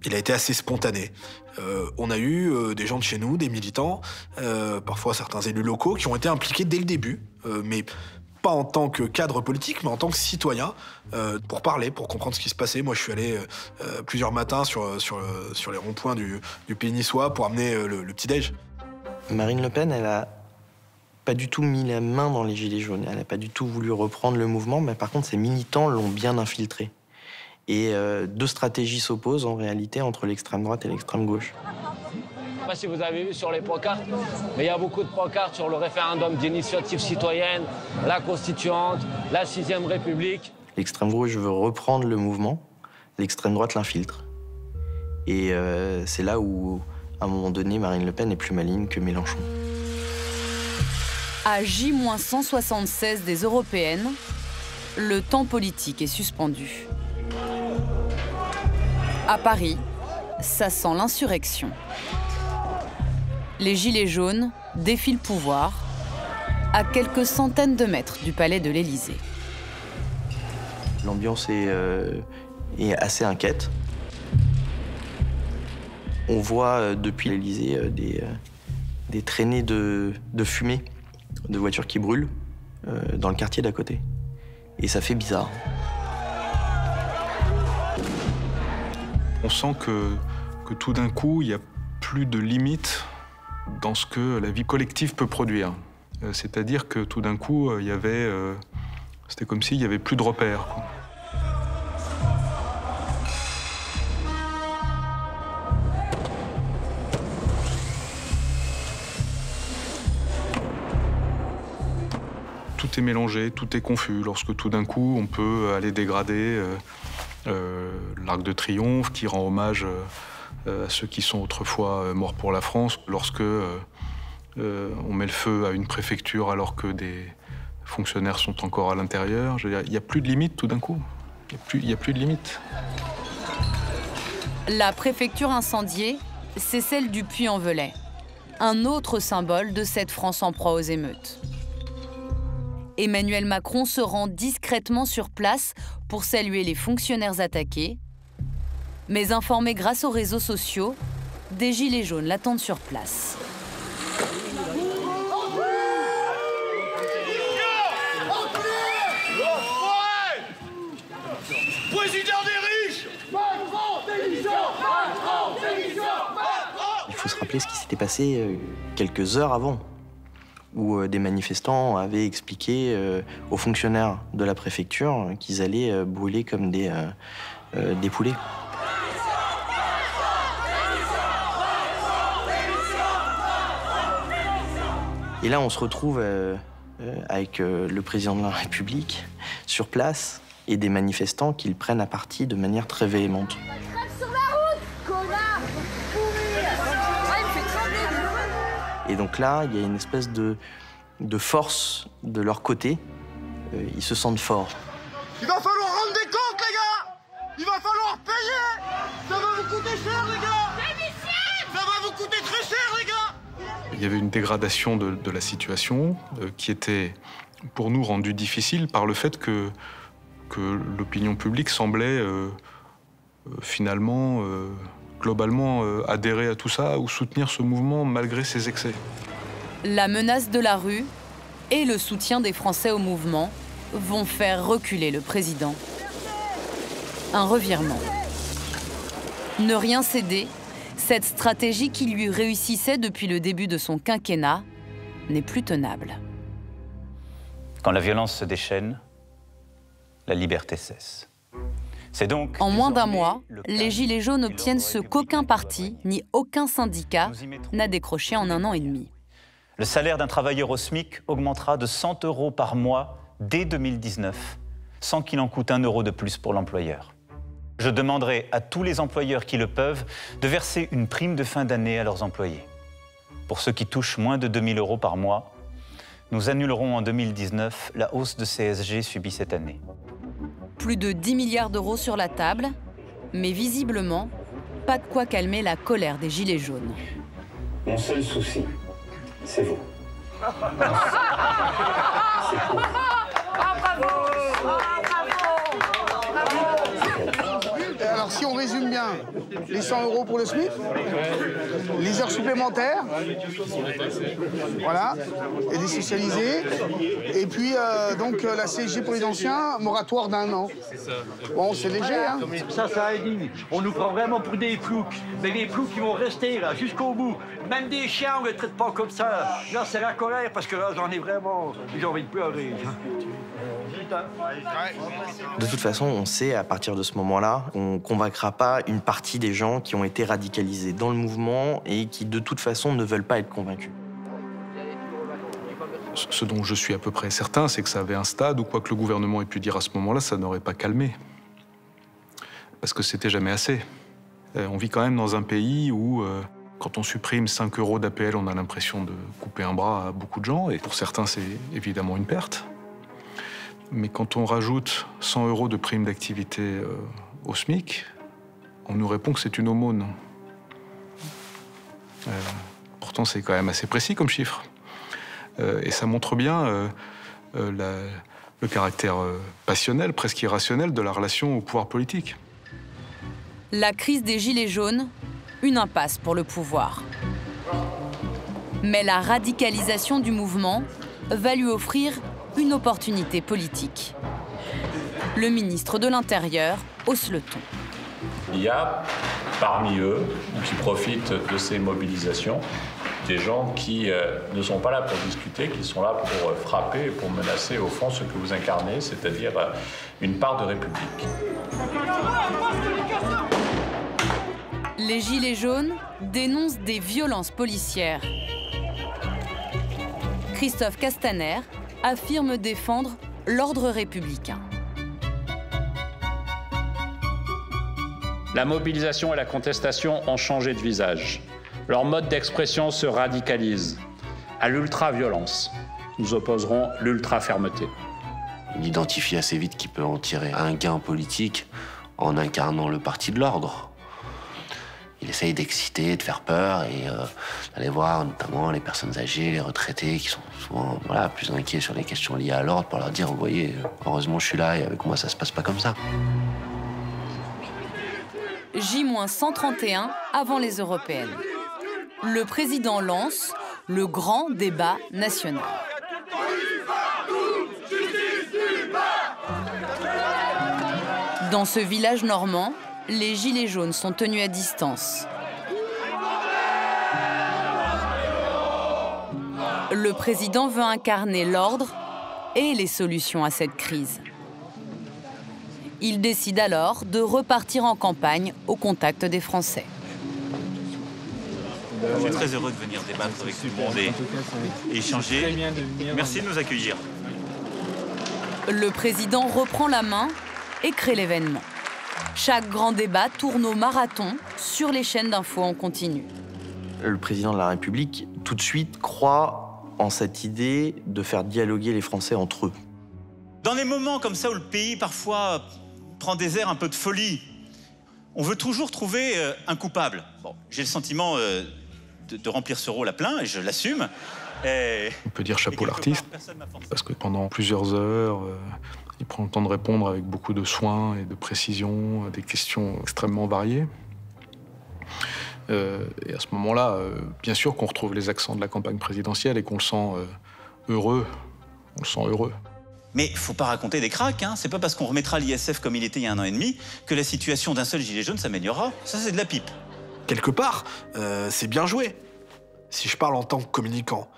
il a été assez spontané. Euh, on a eu euh, des gens de chez nous, des militants, euh, parfois certains élus locaux, qui ont été impliqués dès le début, mais pas en tant que cadre politique, mais en tant que citoyen, pour parler, pour comprendre ce qui se passait. Moi, je suis allé plusieurs matins sur, sur, les ronds-points du, du, pays niçois pour amener le, petit-déj. Marine Le Pen, elle a pas du tout mis la main dans les Gilets jaunes. Elle n'a pas du tout voulu reprendre le mouvement, mais par contre, ses militants l'ont bien infiltré. Et deux stratégies s'opposent en réalité entre l'extrême droite et l'extrême gauche sais pas si vous avez vu sur les pancartes, mais il y a beaucoup de pancartes sur le référendum d'initiative citoyenne, la constituante, la sixième République. L'extrême gauche veut reprendre le mouvement, l'extrême droite l'infiltre. Et euh, c'est là où, à un moment donné, Marine Le Pen est plus maligne que Mélenchon. À J-176 des européennes, le temps politique est suspendu. À Paris, ça sent l'insurrection les Gilets jaunes défient le pouvoir à quelques centaines de mètres du palais de l'Élysée. L'ambiance est, euh, assez inquiète. On voit euh, depuis l'Élysée euh, des, traînées de, fumée de voitures qui brûlent dans le quartier d'à côté. Et ça fait bizarre. On sent que, tout d'un coup, il n'y a plus de limite dans ce que la vie collective peut produire. Euh, c'est-à-dire que tout d'un coup, euh, il y avait. Euh, c'était comme s'il n'y avait plus de repères. Tout est mélangé, tout est confus. Lorsque tout d'un coup, on peut aller dégrader l'Arc de Triomphe qui rend hommage à ceux qui sont autrefois morts pour la France. Lorsque on met le feu à une préfecture alors que des fonctionnaires sont encore à l'intérieur. Il n'y a plus de limite tout d'un coup. Il n'y a, a, plus de limite. La préfecture incendiée, c'est celle du Puy-en-Velay, un autre symbole de cette France en proie aux émeutes. Emmanuel Macron se rend discrètement sur place pour saluer les fonctionnaires attaqués, mais informé grâce aux réseaux sociaux, des gilets jaunes l'attendent sur place. se rappeler ce qui s'était passé euh, quelques heures avant, où euh, des manifestants avaient expliqué euh, aux fonctionnaires de la préfecture qu'ils allaient brûler comme des, des poulets. Et là, on se retrouve avec le président de la République sur place et des manifestants qu'ils prennent à partie de manière très véhémente. Et donc là, il y a une espèce de, de force de leur côté. Euh, ils se sentent forts. Il va falloir rendre des comptes, les gars Il va falloir payer Ça va vous coûter cher, les gars Ça va vous coûter très cher, les gars Il y avait une dégradation de, de la situation euh, qui était, pour nous, rendue difficile par le fait que, que l'opinion publique semblait euh, finalement globalement euh, adhérer à tout ça ou soutenir ce mouvement malgré ses excès. La menace de la rue et le soutien des Français au mouvement vont faire reculer le président. Un revirement. Ne rien céder, cette stratégie qui lui réussissait depuis le début de son quinquennat n'est plus tenable. Quand la violence se déchaîne, la liberté cesse. Donc en moins d'un mois, les Gilets jaunes obtiennent ce qu'aucun parti ni aucun syndicat n'a décroché en un an et demi. Le salaire d'un travailleur au SMIC augmentera de 100 euros par mois dès 2019, sans qu'il en coûte un euro de plus pour l'employeur. Je demanderai à tous les employeurs qui le peuvent de verser une prime de fin d'année à leurs employés. Pour ceux qui touchent moins de 2000 euros par mois, nous annulerons en 2019 la hausse de CSG subie cette année. Plus de 10 milliards d'euros sur la table, mais visiblement, pas de quoi calmer la colère des Gilets jaunes. Mon seul souci, c'est vous. c'est vous. Si on résume bien, les 100 euros pour le SMIC, les heures supplémentaires, voilà, et désocialisées, et puis euh, donc euh, la CSG pour les anciens, moratoire d'un an. Bon, c'est léger, hein Ça, ça a dit. On nous prend vraiment pour des flouks, mais des flouks qui vont rester là jusqu'au bout. Même des chiens, on ne les traite pas comme ça. Là, c'est la colère parce que là, j'en ai vraiment, j'ai envie de pleurer. De toute façon, on sait à partir de ce moment-là qu'on convaincra pas une partie des gens qui ont été radicalisés dans le mouvement et qui de toute façon ne veulent pas être convaincus. Ce dont je suis à peu près certain, c'est que ça avait un stade où quoi que le gouvernement ait pu dire à ce moment-là, ça n'aurait pas calmé. Parce que c'était jamais assez. Euh, on vit quand même dans un pays où, euh, quand on supprime 5 euros d'APL, on a l'impression de couper un bras à beaucoup de gens, et pour certains, c'est évidemment une perte. Mais quand on rajoute 100 euros de prime d'activité euh, au SMIC, on nous répond que c'est une aumône. Euh, pourtant, c'est quand même assez précis comme chiffre. Euh, et ça montre bien le caractère passionnel, presque irrationnel de la relation au pouvoir politique. La crise des Gilets jaunes, une impasse pour le pouvoir. Mais la radicalisation du mouvement va lui offrir une opportunité politique. Le ministre de l'Intérieur hausse le ton. Il y a parmi eux, qui profitent de ces mobilisations, des gens qui euh, ne sont pas là pour discuter, qui sont là pour euh, frapper et pour menacer au fond ce que vous incarnez, c'est-à-dire euh, une part de République. Les Gilets jaunes dénoncent des violences policières. Christophe Castaner affirment défendre l'ordre républicain. La mobilisation et la contestation ont changé de visage. Leur mode d'expression se radicalise. À l'ultra-violence, nous opposerons l'ultra-fermeté. Il identifie assez vite qu'il peut en tirer un gain politique en incarnant le parti de l'ordre. Il essaye d'exciter, de faire peur et euh, d'aller voir notamment les personnes âgées, les retraités qui sont souvent voilà, plus inquiets sur les questions liées à l'ordre pour leur dire, vous voyez, heureusement je suis là et avec moi ça se passe pas comme ça. J-131 avant les européennes. Le président lance le grand débat national. Dans ce village normand, les gilets jaunes sont tenus à distance. Le président veut incarner l'ordre et les solutions à cette crise. Il décide alors de repartir en campagne au contact des Français. Je suis très heureux de venir débattre avec tout le monde et, échanger. Merci de nous accueillir. Le président reprend la main et crée l'événement. Chaque grand débat tourne au marathon sur les chaînes d'infos en continu. Le président de la République, tout de suite, croit en cette idée de faire dialoguer les Français entre eux. Dans des moments comme ça où le pays parfois prend des airs un peu de folie, on veut toujours trouver euh, un coupable. Bon, j'ai le sentiment euh, de, remplir ce rôle à plein et je l'assume. On peut dire chapeau l'artiste, parce que pendant plusieurs heures, euh, il prend le temps de répondre avec beaucoup de soins et de précision à des questions extrêmement variées. Euh, et à ce moment-là, euh, bien sûr qu'on retrouve les accents de la campagne présidentielle et qu'on le sent heureux. On le sent heureux. Mais faut pas raconter des cracks, hein. C'est pas parce qu'on remettra l'ISF comme il était il y a un an et demi que la situation d'un seul gilet jaune s'améliorera. Ça, c'est de la pipe. Quelque part, c'est bien joué. Si je parle en tant que communicant,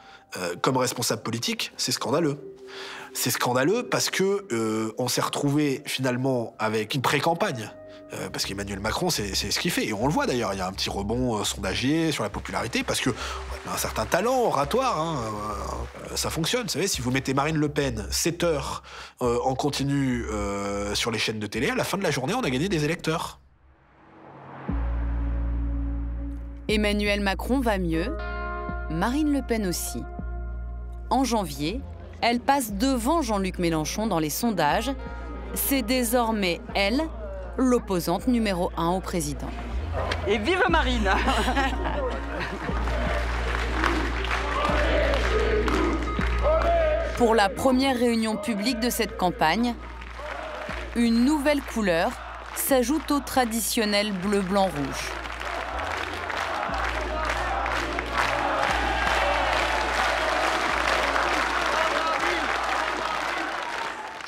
comme responsable politique, c'est scandaleux. C'est scandaleux parce que euh, on s'est retrouvé finalement avec une pré-campagne. Euh, parce qu'Emmanuel Macron, c'est ce qu'il fait. Et on le voit d'ailleurs, il y a un petit rebond euh, sondagier sur la popularité, parce que a un certain talent oratoire, hein, ça fonctionne. Vous savez, si vous mettez Marine Le Pen 7 heures en continu sur les chaînes de télé, à la fin de la journée, on a gagné des électeurs. Emmanuel Macron va mieux, Marine Le Pen aussi. En janvier, elle passe devant Jean-Luc Mélenchon dans les sondages. C'est désormais elle, l'opposante numéro un au président. Et vive Marine Pour la première réunion publique de cette campagne, une nouvelle couleur s'ajoute au traditionnel bleu-blanc-rouge.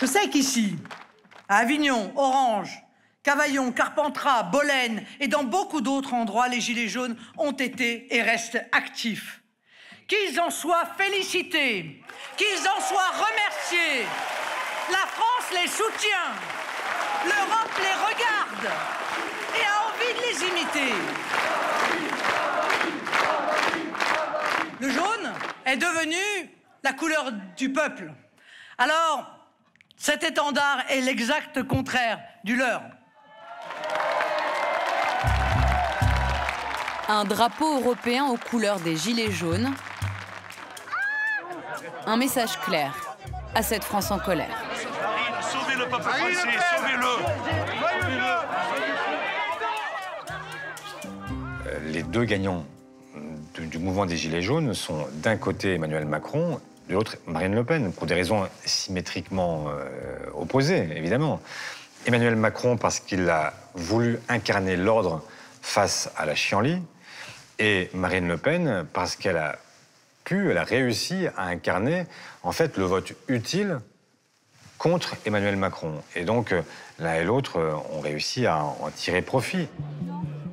Je sais qu'ici, à Avignon, Orange, Cavaillon, Carpentras, Bolène et dans beaucoup d'autres endroits, les Gilets jaunes ont été et restent actifs. Qu'ils en soient félicités, qu'ils en soient remerciés. La France les soutient, l'Europe les regarde et a envie de les imiter. Le jaune est devenu la couleur du peuple. Alors, cet étendard est l'exact contraire du leur. Un drapeau européen aux couleurs des gilets jaunes. Un message clair à cette France en colère. Sauvez le peuple français, sauvez-le euh, Les deux gagnants du mouvement des Gilets jaunes sont d'un côté Emmanuel Macron de l'autre Marine Le Pen, pour des raisons symétriquement euh, opposées, évidemment. Emmanuel Macron, parce qu'il a voulu incarner l'ordre face à la chienlit, et Marine Le Pen, parce qu'elle a pu, elle a réussi à incarner, en fait, le vote utile contre Emmanuel Macron. Et donc, l'un et l'autre ont réussi à en tirer profit.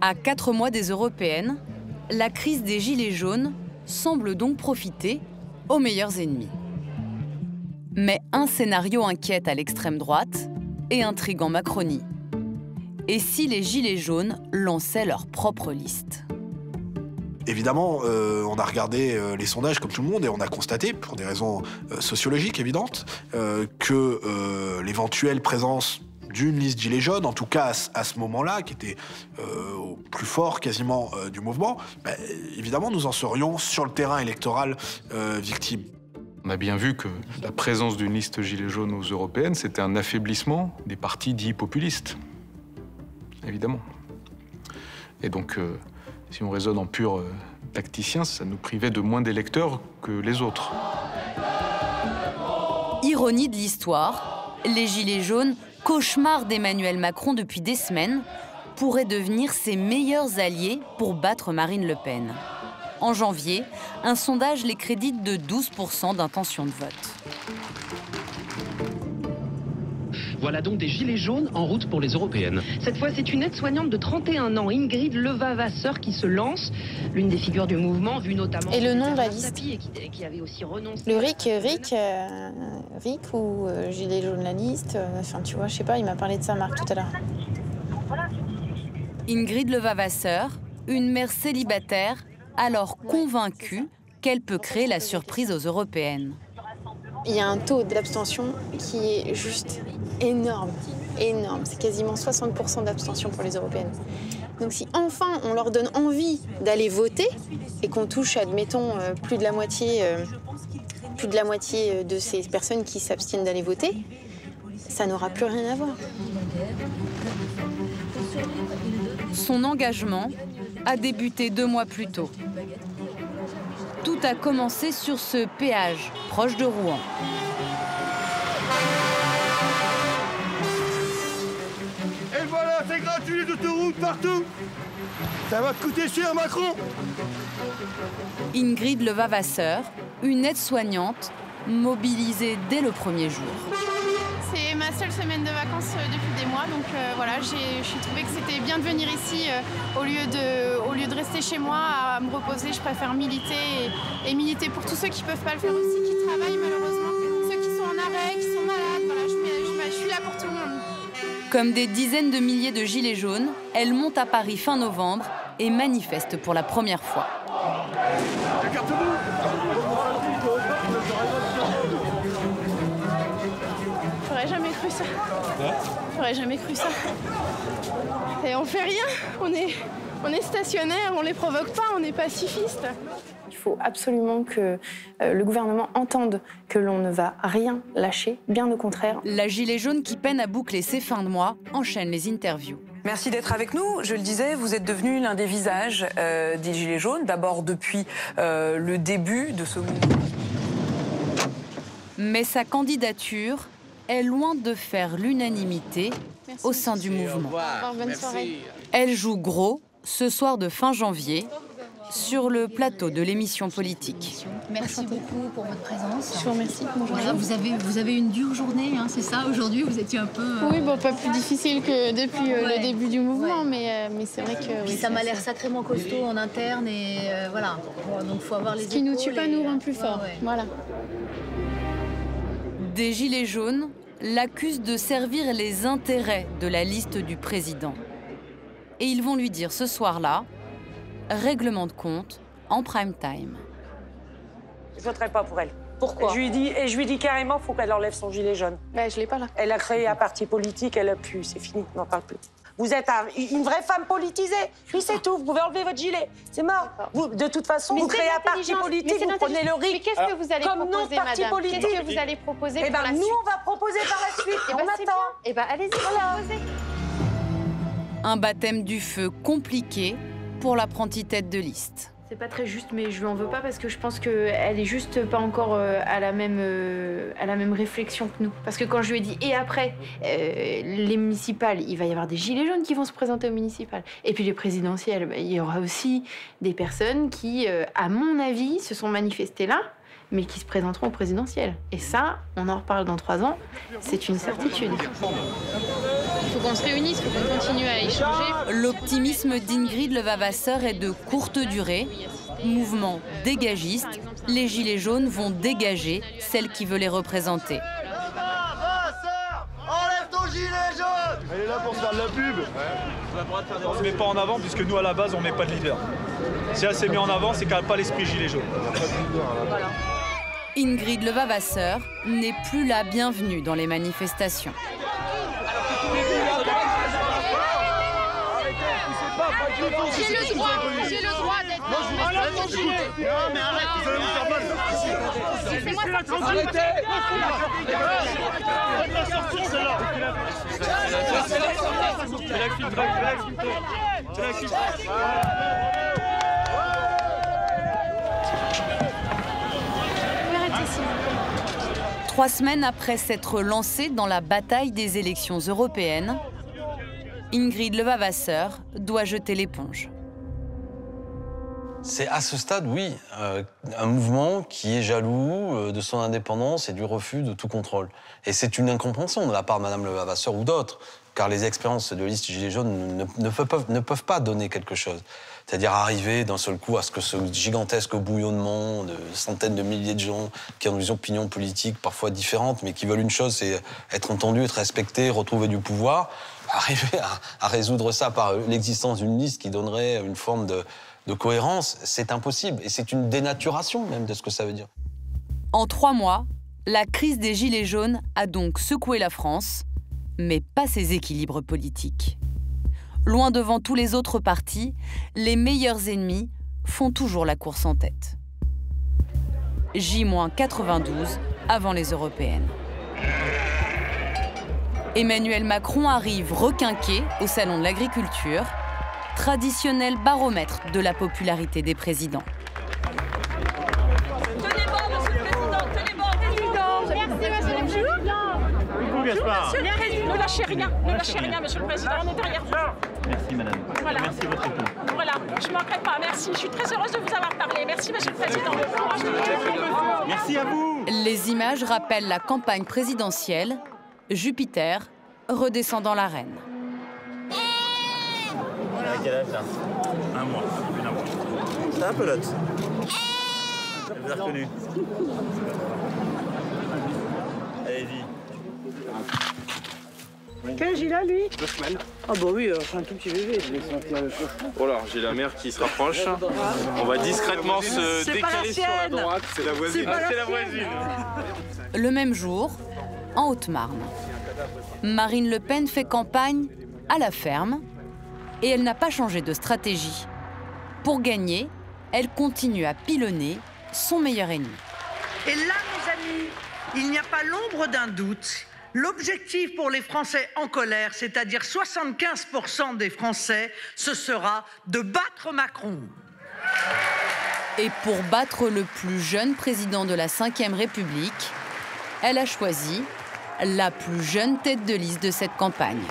À quatre mois des européennes, la crise des Gilets jaunes semble donc profiter aux meilleurs ennemis. Mais un scénario inquiète à l'extrême droite et intrigue en Macronie. Et si les Gilets jaunes lançaient leur propre liste Évidemment, euh, on a regardé euh, les sondages comme tout le monde et on a constaté, pour des raisons euh, sociologiques évidentes, euh, que euh, l'éventuelle présence d'une liste gilet jaune, en tout cas à, ce- à ce moment-là, qui était euh, au plus fort quasiment euh, du mouvement, bah, évidemment, nous en serions sur le terrain électoral euh, victimes. On a bien vu que la présence d'une liste gilet jaune aux européennes, c'était un affaiblissement des partis dits populistes. Évidemment. Et donc, euh, si on raisonne en pur euh, tacticien, ça nous privait de moins d'électeurs que les autres. Ironie de l'histoire, les Gilets jaunes, cauchemar d'Emmanuel Macron depuis des semaines, pourraient devenir ses meilleurs alliés pour battre Marine Le Pen. En janvier, un sondage les crédite de 12% d'intention de vote. Voilà donc des gilets jaunes en route pour les européennes. Cette fois, c'est une aide-soignante de 31 ans, Ingrid Levavasseur, qui se lance. L'une des figures du mouvement, vue notamment. Et le nom de la liste et qui, qui avait aussi renoncé. Le RIC, RIC, euh, RIC ou euh, Gilet jaune la liste. euh, Enfin, tu vois, je sais pas, il m'a parlé de ça, Marc, tout à l'heure. Ingrid Levavasseur, une mère célibataire, alors convaincue qu'elle peut créer la surprise aux européennes. Il y a un taux d'abstention qui est juste énorme, énorme. C'est quasiment 60% d'abstention pour les européennes. Donc si enfin on leur donne envie d'aller voter et qu'on touche, admettons, euh, plus de la moitié, euh, plus de la moitié euh, de ces personnes qui s'abstiennent d'aller voter, ça n'aura plus rien à voir. Son engagement a débuté deux mois plus tôt. Tout a commencé sur ce péage proche de Rouen. Gratuit les autoroutes partout Ça va te coûter cher, Macron Ingrid Levavasseur, une aide-soignante mobilisée dès le premier jour. C'est ma seule semaine de vacances euh, depuis des mois, donc euh, voilà, j'ai trouvé que c'était bien de venir ici euh, au, lieu de, au lieu de rester chez moi à me reposer. Je préfère militer et, et militer pour tous ceux qui peuvent pas le faire aussi, qui travaillent malheureusement, ceux qui sont en arrêt, qui sont Comme des dizaines de milliers de gilets jaunes, elle monte à Paris fin novembre et manifeste pour la première fois. J'aurais jamais cru ça. J'aurais jamais cru ça. Et on fait rien, on est, on est stationnaire, on les provoque pas, on est pacifiste. Il faut absolument que euh, le gouvernement entende que l'on ne va rien lâcher, bien au contraire. La gilet jaune qui peine à boucler ses fins de mois enchaîne les interviews. Merci d'être avec nous. Je le disais, vous êtes devenu l'un des visages euh, des Gilets jaunes, d'abord depuis euh, le début de ce mouvement. Mais sa candidature est loin de faire l'unanimité au sein du mouvement. bonne soirée. Elle joue gros ce soir de fin janvier sur le plateau de l'émission politique. Merci beaucoup pour votre présence. Je vous remercie. Bonjour. Voilà, vous, avez, vous avez une dure journée, hein, c'est ça Aujourd'hui, vous étiez un peu. euh, Oui, bon, pas plus difficile que depuis euh, Ouais. le début du mouvement, mais, euh, mais c'est vrai que. Puis oui, ça m'a l'air sacrément costaud en interne et euh, voilà. Bon, donc faut avoir les Ce qui nous tue pas nous rend plus fort. Ouais, ouais. Voilà. Des Gilets jaunes l'accusent de servir les intérêts de la liste du président. Et ils vont lui dire ce soir-là, règlement de compte en prime time. Je voterai pas pour elle. Pourquoi? Je lui dis, Et je lui dis carrément, faut qu'elle enlève son gilet jaune. Ben, je l'ai pas là. Elle a créé un parti politique, elle a pu, c'est fini, on n'en parle plus. Vous êtes un- une vraie femme politisée. Puis c'est tout, vous pouvez enlever votre gilet. C'est mort. Vous, de toute façon, Mais vous créez un parti politique, Mais vous prenez le. RIC. Mais qu'est-ce que vous allez Comme proposer, nous, parti madame? Politique. Qu'est-ce que vous allez proposer Eh pour ben, la nous, suite? on va proposer par la suite. Eh on ben, c'est attend. bien. Eh ben, allez-y, proposez. Un baptême du feu compliqué pour l'apprentie tête de liste. C'est pas très juste, mais je lui en veux pas parce que je pense qu'elle est juste pas encore euh, à la même euh, à la même réflexion que nous. Parce que quand je lui ai dit et après euh, les municipales, il va y avoir des gilets jaunes qui vont se présenter aux municipales. Et puis les présidentielles, bah, il y aura aussi des personnes qui, à mon avis, se sont manifestées là, mais qui se présenteront aux présidentielles. Et ça, on en reparle dans trois ans. C'est une certitude. Qu'on se réunisse, il faut qu'on continue à échanger. L'optimisme d'Ingrid Levavasseur est de courte durée. Mouvement dégagiste, les Gilets jaunes vont dégager celle qui veut les représenter. Enlève ton gilet jaune Elle est là pour faire de la pub On se met pas en avant puisque nous à la base on met pas de leader. si elle s'est mise en avant, c'est qu'elle n'a pas l'esprit gilet jaune. Ingrid Levavasseur n'est plus la bienvenue dans les manifestations. J'ai le droit, j'ai le droit d'être Non, mais arrête, vous allez vous faire mal. Arrêtez sortir, celle-là. Trois semaines après s'être lancée dans la bataille des élections européennes, Ingrid Levavasseur doit jeter l'éponge. C'est à ce stade, oui, euh, un mouvement qui est jaloux euh, de son indépendance et du refus de tout contrôle. Et c'est une incompréhension de la part de Mme Levavasseur ou d'autres, car les expériences de liste Gilets jaunes ne, peuvent, ne peuvent pas donner quelque chose. C'est-à-dire arriver d'un seul coup à ce que ce gigantesque bouillonnement de centaines de milliers de gens qui ont des opinions politiques parfois différentes, mais qui veulent une chose, c'est être entendus, être respectés, retrouver du pouvoir, arriver à, résoudre ça par l'existence d'une liste qui donnerait une forme de, de cohérence, c'est impossible. Et c'est une dénaturation même de ce que ça veut dire. En trois mois, la crise des Gilets jaunes a donc secoué la France, mais pas ses équilibres politiques. Loin devant tous les autres partis, les meilleurs ennemis font toujours la course en tête. J-92 avant les européennes. Emmanuel Macron arrive requinqué au Salon de l'Agriculture, traditionnel baromètre de la popularité des présidents. Tenez bon, monsieur le président, tenez bon, président. Merci, monsieur le président. Coucou, Gaspard. Ne lâchez rien, ne lâchez rien, monsieur le président, on est derrière vous. Merci, madame. Voilà. Merci votre époux. Voilà, je ne manquerai pas, merci. Je suis très heureuse de vous avoir parlé. Merci, monsieur le président. Merci à vous. Les images rappellent la campagne présidentielle, Jupiter redescendant l'arène. Elle a quel âge là? Un mois. Un mois. C'est un pelote. Elle vous a reconnu. Allez-y. Quel âge il a, lui? Deux semaines. Ah bah oui, euh, c'est un tout petit bébé. Oh là, j'ai la mère qui se rapproche. On va discrètement se décaler sur la droite. C'est la voisine. C'est la voisine. Le même jour, en Haute-Marne, Marine Le Pen fait campagne à la ferme et elle n'a pas changé de stratégie. Pour gagner, elle continue à pilonner son meilleur ennemi. Et là, mes amis, il n'y a pas l'ombre d'un doute. L'objectif pour les Français en colère, c'est-à-dire 75% des Français, ce sera de battre Macron. Et pour battre le plus jeune président de la Ve République, elle a choisi la plus jeune tête de liste de cette campagne.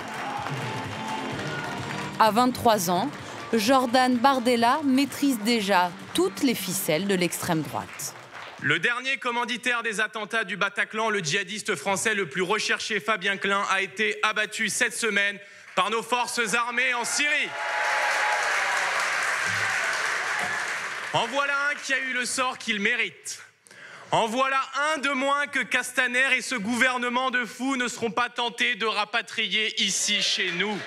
À 23 ans, Jordan Bardella maîtrise déjà toutes les ficelles de l'extrême droite. Le dernier commanditaire des attentats du Bataclan, le djihadiste français le plus recherché, Fabien Klein, a été abattu cette semaine par nos forces armées en Syrie. En voilà un qui a eu le sort qu'il mérite. En voilà un de moins que Castaner et ce gouvernement de fous ne seront pas tentés de rapatrier ici chez nous.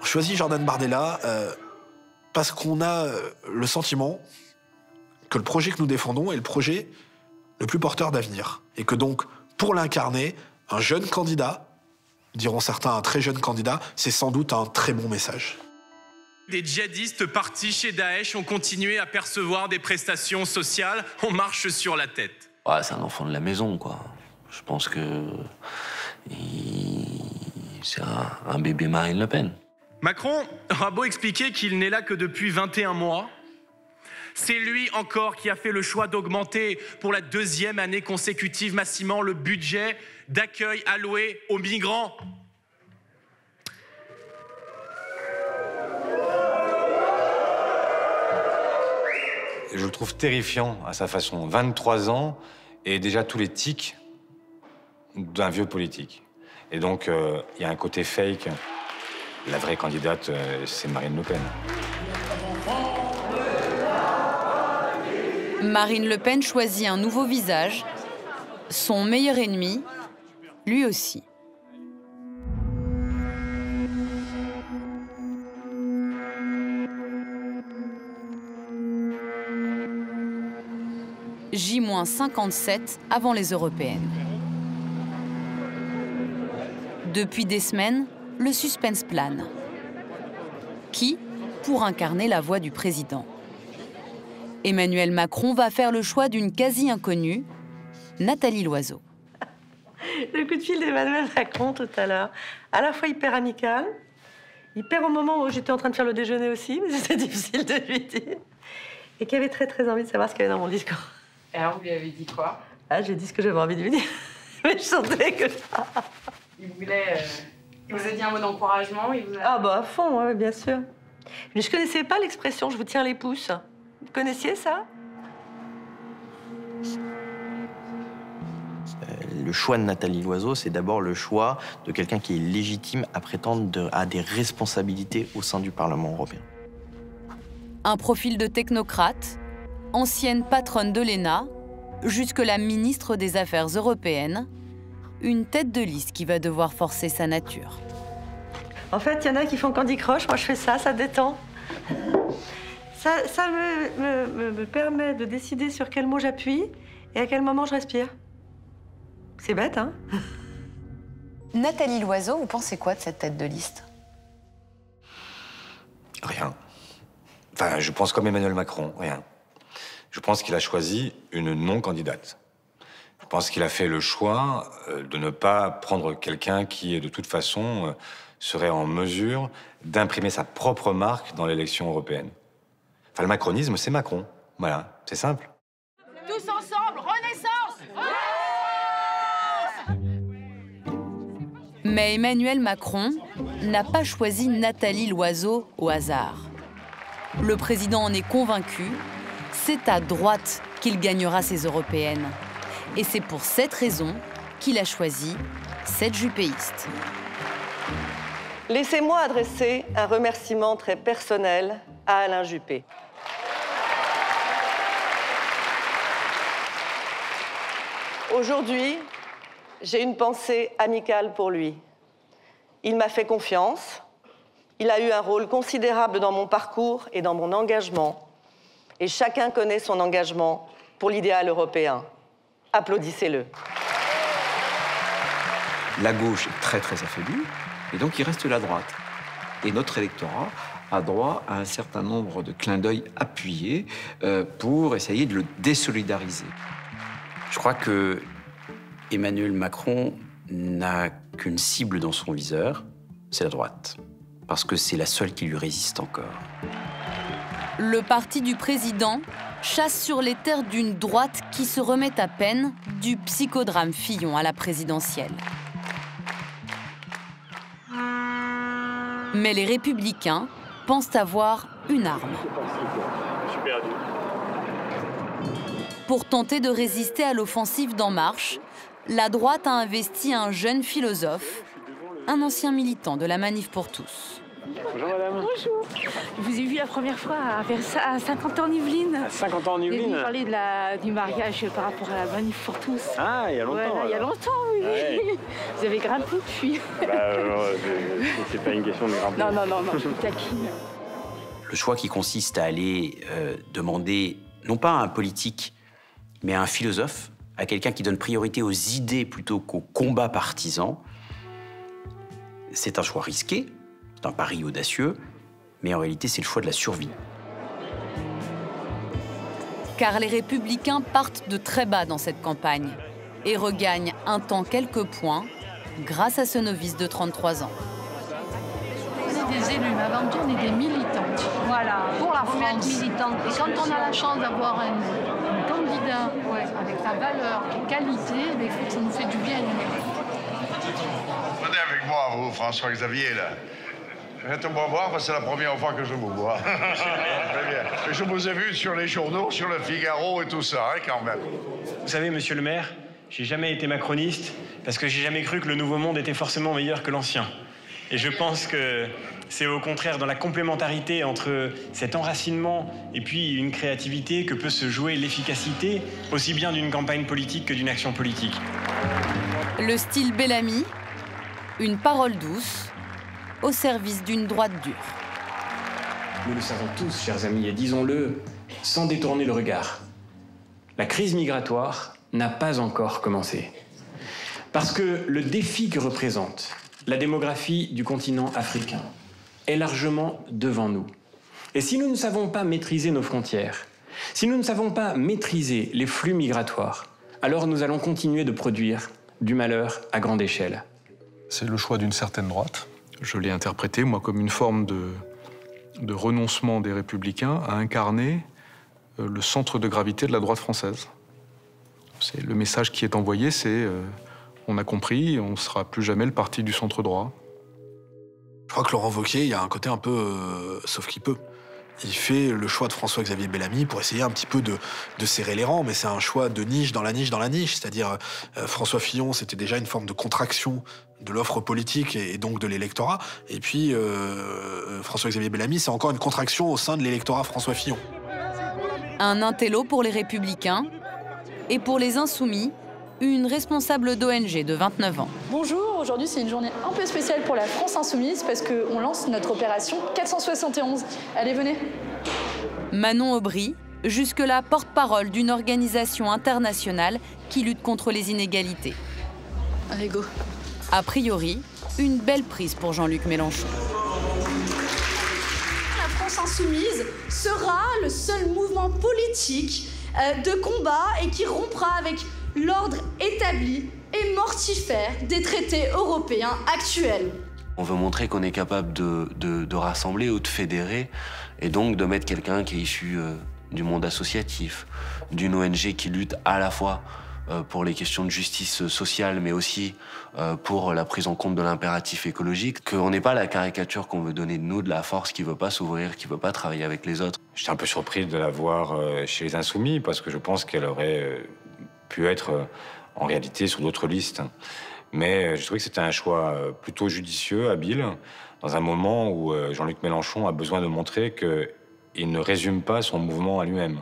On choisit Jordan Bardella euh, parce qu'on a euh, le sentiment que le projet que nous défendons est le projet le plus porteur d'avenir. Et que donc, pour l'incarner, un jeune candidat, diront certains un très jeune candidat, c'est sans doute un très bon message. Des djihadistes partis chez Daesh ont continué à percevoir des prestations sociales. On marche sur la tête. Ouais, c'est un enfant de la maison, quoi. Je pense que. il- C'est un, un bébé Marine Le Pen. Macron aura beau expliquer qu'il n'est là que depuis 21 mois. C'est lui encore qui a fait le choix d'augmenter pour la deuxième année consécutive massivement le budget d'accueil alloué aux migrants. Je le trouve terrifiant à sa façon. 23 ans et déjà tous les tics d'un vieux politique. Et donc, euh, il y a un côté fake. La vraie candidate, euh, c'est Marine Le Pen. Marine Le Pen choisit un nouveau visage, son meilleur ennemi, lui aussi. J-57 avant les européennes. Depuis des semaines, le suspense plane. Qui pour incarner la voix du président? Emmanuel Macron va faire le choix d'une quasi-inconnue, Nathalie Loiseau. Le coup de fil d'Emmanuel Macron tout à l'heure, à la fois hyper amical, hyper au moment où j'étais en train de faire le déjeuner aussi, mais c'était difficile de lui dire, et qui avait très très envie de savoir ce qu'il y avait dans mon discours. Et alors, vous lui avez dit quoi? Ah, j'ai dit ce que j'avais envie de lui dire, mais je sentais que... Il voulait. euh, Il vous a dit un mot d'encouragement il vous a... Ah bah à fond, ouais, bien sûr. Mais je connaissais pas l'expression « je vous tiens les pouces ». Vous connaissiez ça? Le choix de Nathalie Loiseau, c'est d'abord le choix de quelqu'un qui est légitime à prétendre de- à des responsabilités au sein du Parlement européen. Un profil de technocrate, ancienne patronne de l'ENA, jusque-là ministre des Affaires européennes, une tête de liste qui va devoir forcer sa nature. En fait, il y en a qui font Candy Crush, moi je fais ça, ça détend. Ça, ça me, me- me- me permet de décider sur quel mot j'appuie et à quel moment je respire. C'est bête, hein? Nathalie Loiseau, vous pensez quoi de cette tête de liste? Rien. Enfin, je pense comme Emmanuel Macron, rien. Je pense qu'il a choisi une non-candidate. Je pense qu'il a fait le choix euh, de ne pas prendre quelqu'un qui, de toute façon, euh, serait en mesure d'imprimer sa propre marque dans l'élection européenne. Enfin, le macronisme, c'est Macron. Voilà, c'est simple. Tous ensemble, Renaissance Mais Emmanuel Macron n'a pas choisi Nathalie Loiseau au hasard. Le président en est convaincu, c'est à droite qu'il gagnera ces européennes. Et c'est pour cette raison qu'il a choisi cette jupéiste. Laissez-moi adresser un remerciement très personnel à Alain Juppé. Aujourd'hui, j'ai une pensée amicale pour lui. Il m'a fait confiance, il a eu un rôle considérable dans mon parcours et dans mon engagement, et chacun connaît son engagement pour l'idéal européen. Applaudissez-le. La gauche est très très affaiblie, et donc il reste la droite. Et notre électorat a droit à un certain nombre de clins d'œil appuyés euh, pour essayer de le désolidariser. Je crois que Emmanuel Macron n'a qu'une cible dans son viseur, c'est la droite. Parce que c'est la seule qui lui résiste encore. Le parti du président chasse sur les terres d'une droite qui se remet à peine du psychodrame Fillon à la présidentielle. Mais les républicains pensent avoir une arme. Je suis perdu. Pour tenter de résister à l'offensive d'En Marche, la droite a investi un jeune philosophe, un ancien militant de la Manif pour tous. Bonjour madame. Bonjour. Je vous ai vu la première fois à, Versa- à 50 ans en Yvelines. À 50 ans en Yvelines vous parlez de la, du mariage par rapport à la manif pour tous. Ah, il y a longtemps, Voilà, il y a longtemps, oui. Ouais. Vous avez grimpé depuis. Bah, euh, c'est pas une question de grimper. Non, non, non, non, je vous taquine. Le choix qui consiste à aller euh, demander, non pas à un politique, mais à un philosophe, à quelqu'un qui donne priorité aux idées plutôt qu'aux combats partisans, c'est un choix risqué, c'est un pari audacieux, mais en réalité c'est le choix de la survie. Car les républicains partent de très bas dans cette campagne et regagnent un temps quelques points grâce à ce novice de 33 ans. On est des élus, mais avant tout, on est des militantes. Voilà, pour la France. militante. Et quand on a la chance d'avoir un, un candidat avec sa valeur et qualité, ben, écoute, ça nous fait du bien. Venez avec moi, vous, François-Xavier, là. Faites moi voir, parce que c'est la première fois que je vous vois. Très bien. Et je vous ai vu sur les journaux, sur le Figaro et tout ça, hein, quand même. Vous savez, monsieur le maire, j'ai jamais été macroniste parce que j'ai jamais cru que le nouveau monde était forcément meilleur que l'ancien. Et je pense que c'est au contraire dans la complémentarité entre cet enracinement et puis une créativité que peut se jouer l'efficacité aussi bien d'une campagne politique que d'une action politique. Le style Bellamy, une parole douce au service d'une droite dure. Nous le savons tous, chers amis, et disons-le sans détourner le regard. la crise migratoire n'a pas encore commencé. Parce que le défi que représente la démographie du continent africain est largement devant nous. Et si nous ne savons pas maîtriser nos frontières, si nous ne savons pas maîtriser les flux migratoires, alors nous allons continuer de produire du malheur à grande échelle. C'est le choix d'une certaine droite. Je l'ai interprété, moi, comme une forme de, de renoncement des républicains à incarner euh, le centre de gravité de la droite française. C'est le message qui est envoyé, c'est euh, on a compris, on ne sera plus jamais le parti du centre droit. Je crois que Laurent Wauquiez, il y a un côté un peu euh, sauf qu'il peut. Il fait le choix de François-Xavier Bellamy pour essayer un petit peu de, serrer les rangs, mais c'est un choix de niche dans la niche dans la niche. C'est-à-dire, euh, François Fillon, c'était déjà une forme de contraction de l'offre politique et, donc de l'électorat. Et puis, euh, François-Xavier Bellamy, c'est encore une contraction au sein de l'électorat François Fillon. Un intello pour les républicains et pour les insoumis, une responsable d'ONG de 29 ans. Bonjour, aujourd'hui c'est une journée un peu spéciale pour la France Insoumise parce qu'on lance notre opération 471. Allez, venez. Manon Aubry, jusque-là porte-parole d'une organisation internationale qui lutte contre les inégalités. Allez, go. A priori, une belle prise pour Jean-Luc Mélenchon. La France Insoumise sera le seul mouvement politique euh, de combat et qui rompra avec l'ordre établi et mortifère des traités européens actuels. On veut montrer qu'on est capable de, de- de rassembler ou de fédérer, et donc de mettre quelqu'un qui est issu euh, du monde associatif, d'une ONG qui lutte à la fois euh, pour les questions de justice sociale, mais aussi euh, pour la prise en compte de l'impératif écologique, qu'on n'est pas la caricature qu'on veut donner de nous, de la force qui veut pas s'ouvrir, qui veut pas travailler avec les autres. J'étais un peu surpris de la voir euh, chez les Insoumis parce que je pense qu'elle aurait euh, pu être euh, en réalité sur d'autres listes. Mais euh, je trouvais que c'était un choix euh, plutôt judicieux, habile, dans un moment où euh, Jean-Luc Mélenchon a besoin de montrer qu'il ne résume pas son mouvement à lui-même.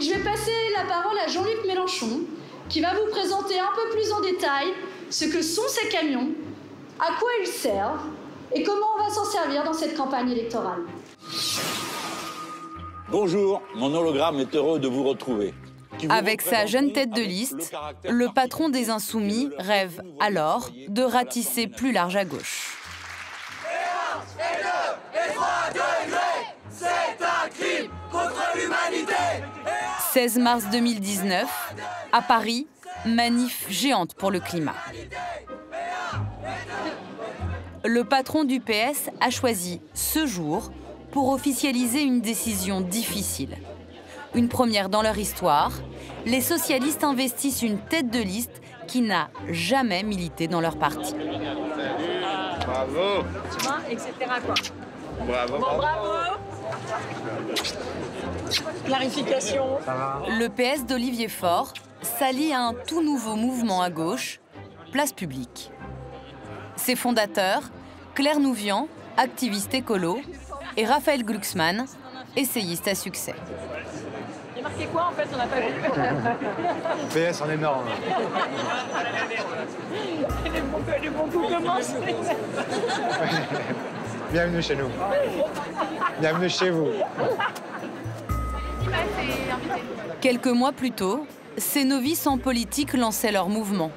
Je vais passer la parole à Jean-Luc Mélenchon, qui va vous présenter un peu plus en détail ce que sont ces camions, à quoi ils servent et comment on va s'en servir dans cette campagne électorale. Bonjour, mon hologramme est heureux de vous retrouver. Avec sa jeune tête de liste, le patron des Insoumis rêve alors de ratisser plus large à gauche. Et 3 degrés, c'est un crime contre l'humanité 16 mars 2019, à Paris, manif géante pour le climat. Le patron du PS a choisi ce jour pour officialiser une décision difficile. Une première dans leur histoire, les socialistes investissent une tête de liste qui n'a jamais milité dans leur parti. Bravo etc. quoi. Bravo bravo Clarification. Le PS d'Olivier Faure s'allie à un tout nouveau mouvement à gauche, Place Publique. Ses fondateurs, Claire Nouvian, activiste écolo, et Raphaël Glucksmann, essayiste à succès. Il y a marqué quoi en fait On n'a pas vu. PS en énorme. les bons, les bons coups commencent. Bienvenue chez nous. Bienvenue chez vous. Quelques mois plus tôt, ces novices en politique lançaient leur mouvement.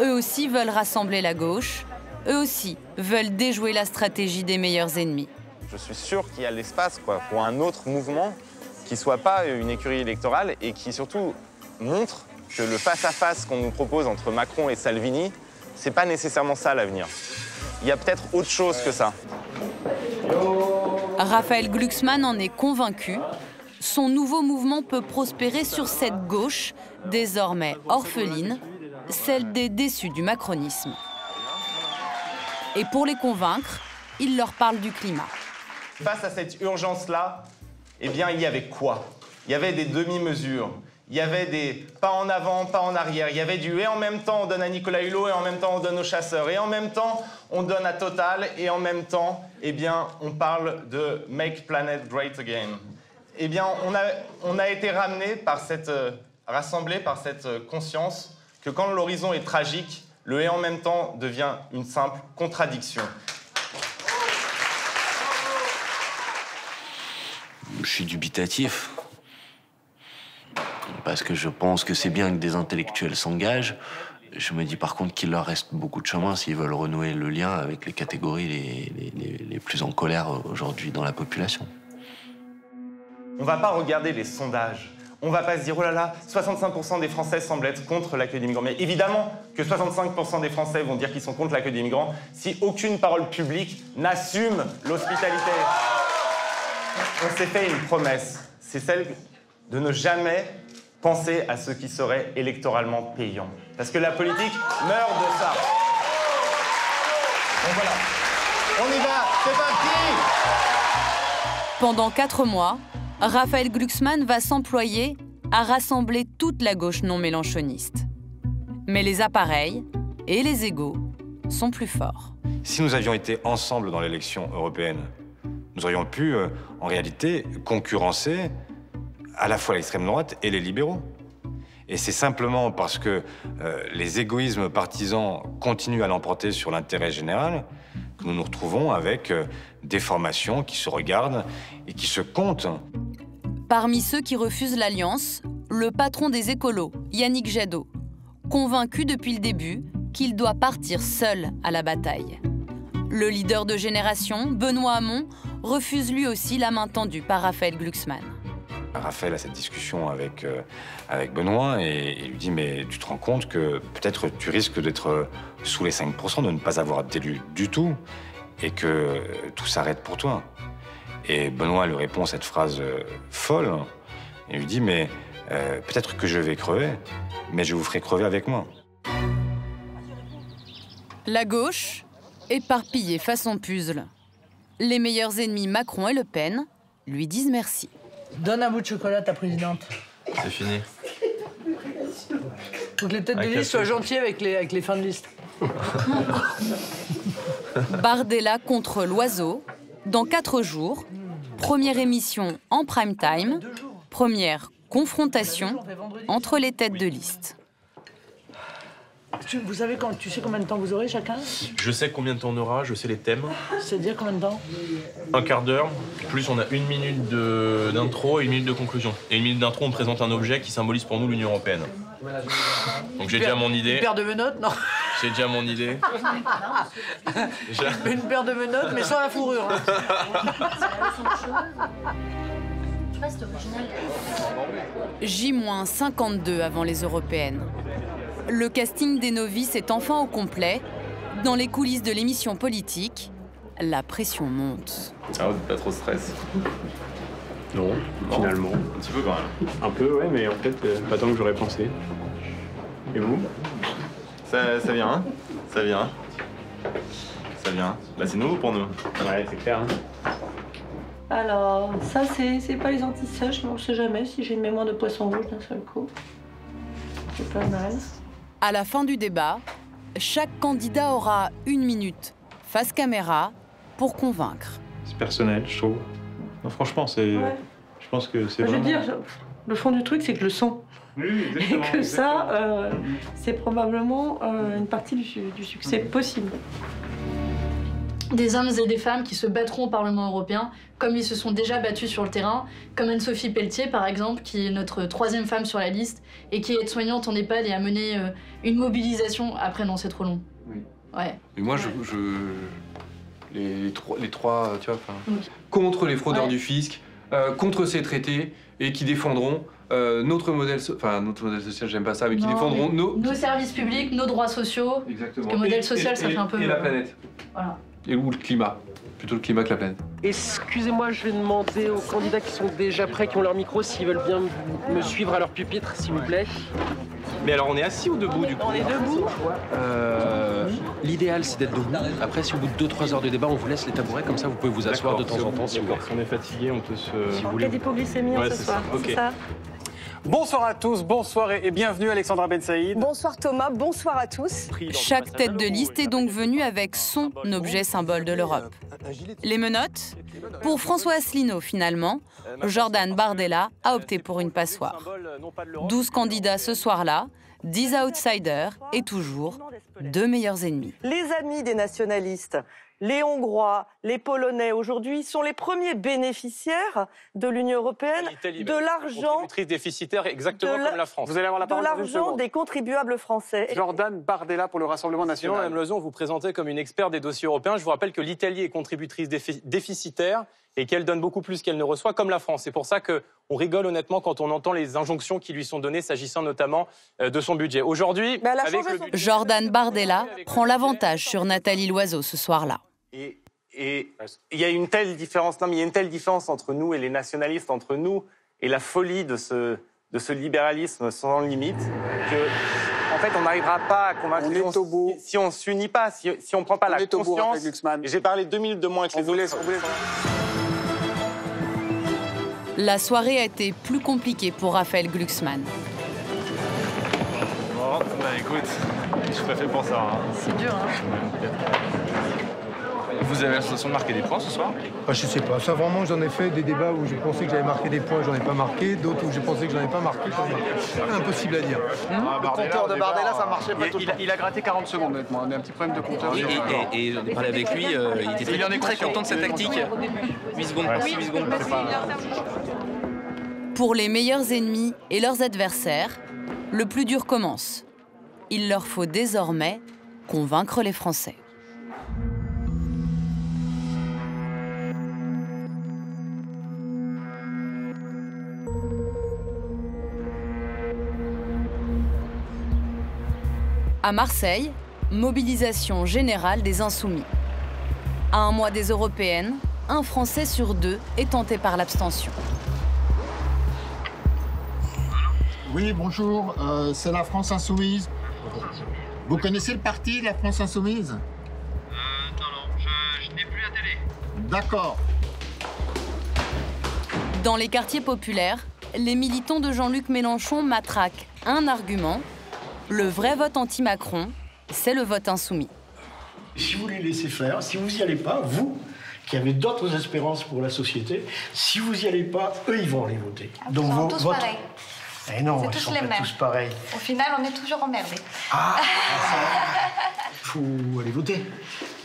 Eux aussi veulent rassembler la gauche, eux aussi veulent déjouer la stratégie des meilleurs ennemis. Je suis sûr qu'il y a l'espace quoi, pour un autre mouvement qui soit pas une écurie électorale et qui surtout montre que le face-à-face qu'on nous propose entre Macron et Salvini, c'est pas nécessairement ça l'avenir. Il y a peut-être autre chose que ça. Raphaël Glucksmann en est convaincu. Son nouveau mouvement peut prospérer sur cette gauche, désormais orpheline, celle des déçus du macronisme. Et pour les convaincre, il leur parle du climat. Face à cette urgence-là, eh bien, il y avait quoi? Il y avait des demi-mesures. Il y avait des pas en avant, pas en arrière. Il y avait du et en même temps on donne à Nicolas Hulot et en même temps on donne aux chasseurs. Et en même temps on donne à Total et en même temps, eh bien, on parle de Make Planet Great Again. Eh bien, on a, été ramené par cette, euh, rassemblé par cette euh, conscience que quand l'horizon est tragique, le et en même temps devient une simple contradiction. Je suis dubitatif. parce que je pense que c'est bien que des intellectuels s'engagent. Je me dis par contre qu'il leur reste beaucoup de chemin s'ils veulent renouer le lien avec les catégories les, les- les- plus en colère aujourd'hui dans la population. On va pas regarder les sondages. On va pas se dire, oh là là, 65% des Français semblent être contre l'accueil des migrants. Mais évidemment que 65% des Français vont dire qu'ils sont contre l'accueil des migrants si aucune parole publique n'assume l'hospitalité. On s'est fait une promesse. C'est celle de ne jamais penser à ce qui serait électoralement payant. Parce que la politique meurt de ça. Donc voilà. On y va, c'est parti Pendant quatre mois, Raphaël Glucksmann va s'employer à rassembler toute la gauche non mélanchoniste. Mais les appareils et les égaux sont plus forts. Si nous avions été ensemble dans l'élection européenne, nous aurions pu, euh, en réalité, concurrencer à la fois l'extrême droite et les libéraux. Et c'est simplement parce que euh, les égoïsmes partisans continuent à l'emporter sur l'intérêt général que nous nous retrouvons avec euh, des formations qui se regardent et qui se comptent. Parmi ceux qui refusent l'alliance, le patron des écolos, Yannick Jadot, convaincu depuis le début qu'il doit partir seul à la bataille. Le leader de génération, Benoît Hamon, refuse lui aussi la main tendue par Raphaël Glucksmann. Raphaël a cette discussion avec, euh, avec Benoît et lui dit Mais tu te rends compte que peut-être tu risques d'être sous les 5%, de ne pas avoir d'élu du tout et que euh, tout s'arrête pour toi. Et Benoît lui répond cette phrase euh, folle. Il lui dit Mais euh, peut-être que je vais crever, mais je vous ferai crever avec moi. La gauche, éparpillée façon puzzle. Les meilleurs ennemis Macron et Le Pen lui disent merci. Donne un bout de chocolat à ta présidente. C'est fini. Faut que les têtes de liste soient gentilles avec les, avec les fins de liste. Bardella contre l'oiseau, dans quatre jours. Première émission en prime time. Première confrontation entre les têtes de liste. Tu- Vous savez quand, tu sais combien de temps vous aurez chacun? Je sais combien de temps on aura, je sais les thèmes. C'est-à-dire combien de temps? Un quart d'heure, plus on a une minute d'intro et une minute de conclusion. Et une minute d'intro, on présente un objet qui symbolise pour nous l'Union Européenne. Donc j'ai déjà mon idée. Une paire de menottes Non? J'ai déjà mon idée. Une paire de menottes, mais sans la fourrure. hein. J-52 avant les européennes. Le casting des novices est enfin au complet. Dans les coulisses de l'émission politique, la pression monte. Ah, pas trop de stress. Non, finalement. Un petit peu quand même. Un peu, ouais, mais en fait, euh, pas tant que j'aurais pensé. Et vous? Ça, ça vient, hein Ça vient. Ça vient. Bah c'est nouveau pour nous. Ouais, c'est clair. hein. Alors, ça, c'est c'est pas les antisèches, mais on sait jamais si j'ai une mémoire de poisson rouge d'un seul coup. C'est pas mal. À la fin du débat, chaque candidat aura une minute face caméra pour convaincre. C'est personnel, je trouve. Non, franchement, c'est. Ouais. Je pense que c'est Je veux dire, le fond du truc, c'est que je le sens. Et que ça, euh, c'est probablement euh, une partie du succès possible. Des hommes et des femmes qui se battront au Parlement européen, comme ils se sont déjà battus sur le terrain, comme Anne-Sophie Pelletier, par exemple, qui est notre troisième femme sur la liste et qui est aide-soignante en EHPAD et a mené euh, une mobilisation. Après, non, c'est trop long. Oui. Ouais. Mais moi, je, je- les, les trois, les trois, tu vois, enfin, Oui. contre les fraudeurs Ouais. du fisc, euh, contre ces traités et qui défendront euh, notre modèle, so- enfin notre modèle social, j'aime pas ça, mais qui Non, défendront mais nos, nos services publics, nos droits sociaux. exactement, Parce que modèle social, et- ça et- fait un peu. et la planète, Voilà. Et ou le climat, plutôt le climat que la planète. Excusez-moi, je vais demander aux candidats qui sont déjà prêts, qui ont leur micro, s'ils veulent bien me- suivre à leur pupitre, s'il vous plaît. Mais alors on est assis ou debout du coup On est debout. Euh, L'idéal, c'est d'être debout. Après, si au bout de 2-3 heures de débat, on vous laisse les tabourets, comme ça, vous pouvez vous asseoir de temps en temps si vous voulez. Si on est fatigué, on peut se. Si vous On voulez. d'hypoglycémie Ouais, ce c'est soir, ça? Bonsoir à tous, bonsoir et et bienvenue Alexandra Ben Saïd. Bonsoir Thomas, bonsoir à tous. Chaque tête de liste est donc venue avec son objet symbole de l'Europe. Les menottes Pour François Asselineau, finalement, Jordan Bardella a opté pour une passoire. 12 candidats ce soir-là, 10 outsiders et toujours deux meilleurs ennemis. Les amis des nationalistes, les Hongrois, les Polonais aujourd'hui sont les premiers bénéficiaires de l'Union européenne de l'argent Contributrice déficitaire exactement de la- comme la France. Vous allez avoir la parole l'argent des contribuables français. Jordan Bardella pour le Rassemblement national. Mme Lezon, vous présentez comme une experte des dossiers européens. Je vous rappelle que l'Italie est contributrice défi- déficitaire et qu'elle donne beaucoup plus qu'elle ne reçoit, comme la France. C'est pour ça qu'on rigole honnêtement quand on entend les injonctions qui lui sont données s'agissant notamment euh, de son budget. Aujourd'hui, avec le budget- Jordan Bardella prend l'avantage sur Nathalie Loiseau ce soir-là. Et et il y a une telle différence, non, mais il y a une telle différence entre nous et les nationalistes, entre nous et la folie de ce, de ce libéralisme sans limite, que, en fait, on n'arrivera pas à convaincre les gens si, si on s'unit pas, si, si on prend pas la est au bout, conscience. J'ai parlé deux minutes de moins que les autres. La soirée a été plus compliquée pour Raphaël Glucksmann. Bon, bah écoute, je suis pas fait pour ça. hein. C'est dur, hein Vous avez l'intention de marquer des points ce soir Ah, je sais pas. Ça, vraiment, j'en ai fait des débats où j'ai pensé que j'avais marqué des points, j'en ai pas marqué. D'autres où j'ai pensé que j'en ai pas marqué, j'en ai marqué. Impossible à dire. le compteur de Bardella, ça marchait pas tout le temps. Il a gratté 40 secondes, honnêtement. On a un petit problème de compteur. Et, et, et, et on a parlé avec lui, euh, il était Il en est très content de sa tactique. 8 secondes par-ci, 8 secondes par-là. Pour les meilleurs ennemis et leurs adversaires, le plus dur commence. Il leur faut désormais convaincre les Français. À Marseille, mobilisation générale des insoumis. À un mois des européennes, un Français sur deux est tenté par l'abstention. Oui, bonjour, euh, c'est la France Insoumise. Vous connaissez le parti, la France Insoumise? Euh, non, non, je, n'ai plus la télé. D'accord. Dans les quartiers populaires, les militants de Jean-Luc Mélenchon matraquent un argument. Le vrai vote anti-Macron, c'est le vote insoumis. Si vous les laissez faire, si vous n'y allez pas, vous, qui avez d'autres espérances pour la société, si vous n'y allez pas, eux, ils vont aller voter. Ils sont vos- tous votre- pareils. Eh non, C'est ils tous sont les pas mêmes. tous pareils. Au final, on est toujours emmerdés. Il faut aller voter.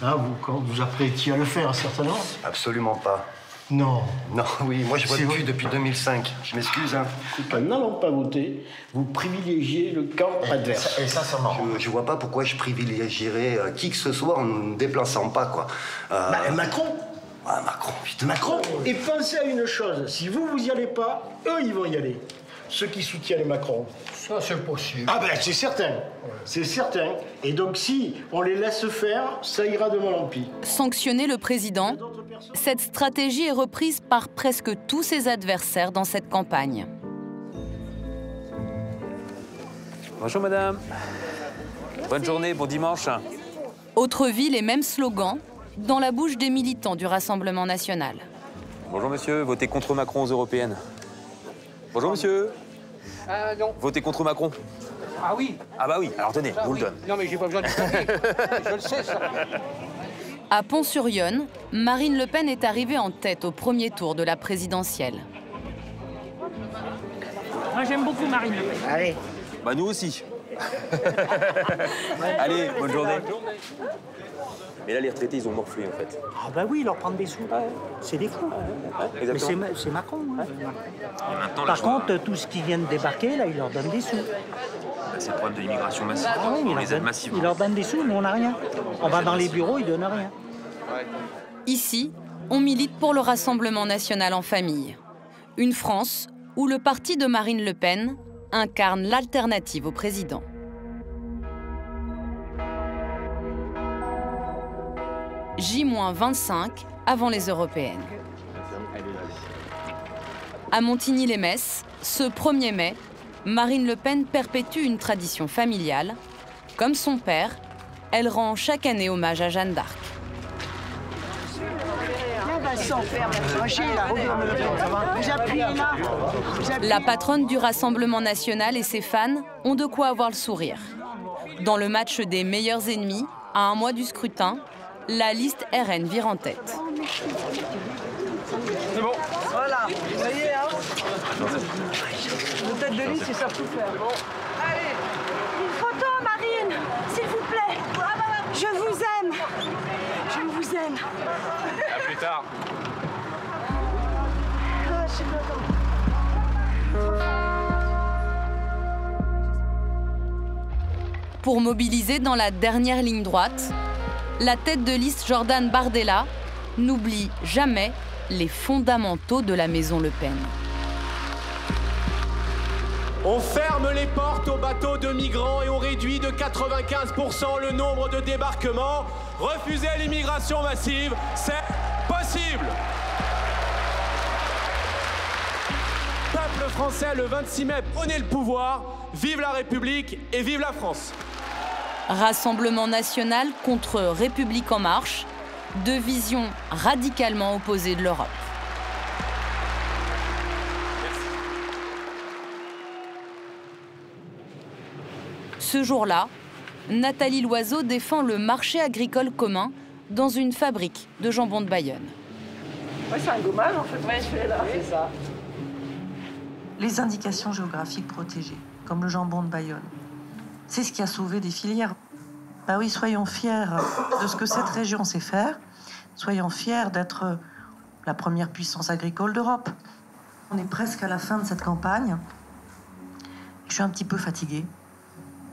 Hein, vous, quand vous apprêtiez à le faire, certainement Absolument pas. Non. Non, oui, moi je vote C'est plus depuis 2005. Je m'excuse. Hein. En n'allant pas voter, vous privilégiez le camp adverse. Et ça, ça je, je vois pas pourquoi je privilégierais euh, qui que ce soit en ne me déplaçant pas, quoi. Euh, Bah, Macron Ah, Macron, putain. Macron Et pensez à une chose, si vous, vous y allez pas, eux, ils vont y aller. Ceux qui soutiennent Macron. Ça, c'est possible. Ah ben, c'est certain. C'est certain. Et donc, si on les laisse faire, ça ira de mal en pis. Sanctionner le président, cette stratégie est reprise par presque tous ses adversaires dans cette campagne. Bonjour madame. Bonne journée, bon dimanche. Autre ville et même slogan dans la bouche des militants du Rassemblement national. Bonjour monsieur, votez contre Macron aux européennes. Bonjour monsieur, Ah non. votez contre Macron. Ah oui Ah bah oui, alors tenez, je vous le donne. Non, mais j'ai pas besoin de Je le sais, ça. À Pont-sur-Yonne, Marine Le Pen est arrivée en tête au premier tour de la présidentielle. Moi, j'aime beaucoup Marine Le Pen. Allez. Bah nous aussi. Allez, bonne journée. Mais là, les retraités, ils ont morflé en fait. Ah bah oui, leur prendre des sous. C'est des fous. Mais exactement. c'est Ma- c'est Macron. hein. maintenant, là, Par vois- contre, tous ce qui viennent de débarquer, là, ils leur donnent des sous. C'est le problème de l'immigration massive. Ah oui, On ils leur les aide donnent- massivement. Ils leur donnent des sous, nous on n'a rien. On va dans les bureaux, ils donnent rien. Ici, on milite pour le Rassemblement national en famille. Une France où le parti de Marine Le Pen incarne l'alternative au président. J-25 avant les européennes. À Montigny-les-Messes, ce 1er mai, Marine Le Pen perpétue une tradition familiale. Comme son père, elle rend chaque année hommage à Jeanne d'Arc. La patronne du Rassemblement national et ses fans ont de quoi avoir le sourire. Dans le match des meilleurs ennemis, à un mois du scrutin, la liste RN vire en tête. C'est bon. Voilà. Vous voyez, hein Le tête de liste, c'est ça tout faire. Bon. Allez, une photo, Marine, s'il vous plaît. Je vous aime. Je vous week-end. À plus tard. Ah, je suis contente. Pour mobiliser dans la dernière ligne droite, la tête de liste Jordan Bardella n'oublie jamais les fondamentaux de la maison Le Pen. On ferme les portes aux bateaux de migrants et on réduit de 95% le nombre de débarquements. Refuser l'immigration massive, c'est possible. Peuple français, le 26 mai, prenez le pouvoir. Vive la République et vive la France. Rassemblement national contre République en marche, deux visions radicalement opposées de l'Europe. Ce jour-là, Nathalie Loiseau défend le marché agricole commun dans une fabrique de jambon de Bayonne. Ouais, c'est un gommage en fait. Ouais, je fais là. C'est ça. Les indications géographiques protégées, comme le jambon de Bayonne, c'est ce qui a sauvé des filières. Bah oui, soyons fiers de ce que cette région sait faire. Soyons fiers d'être la première puissance agricole d'Europe. On est presque à la fin de cette campagne. Je suis un petit peu fatiguée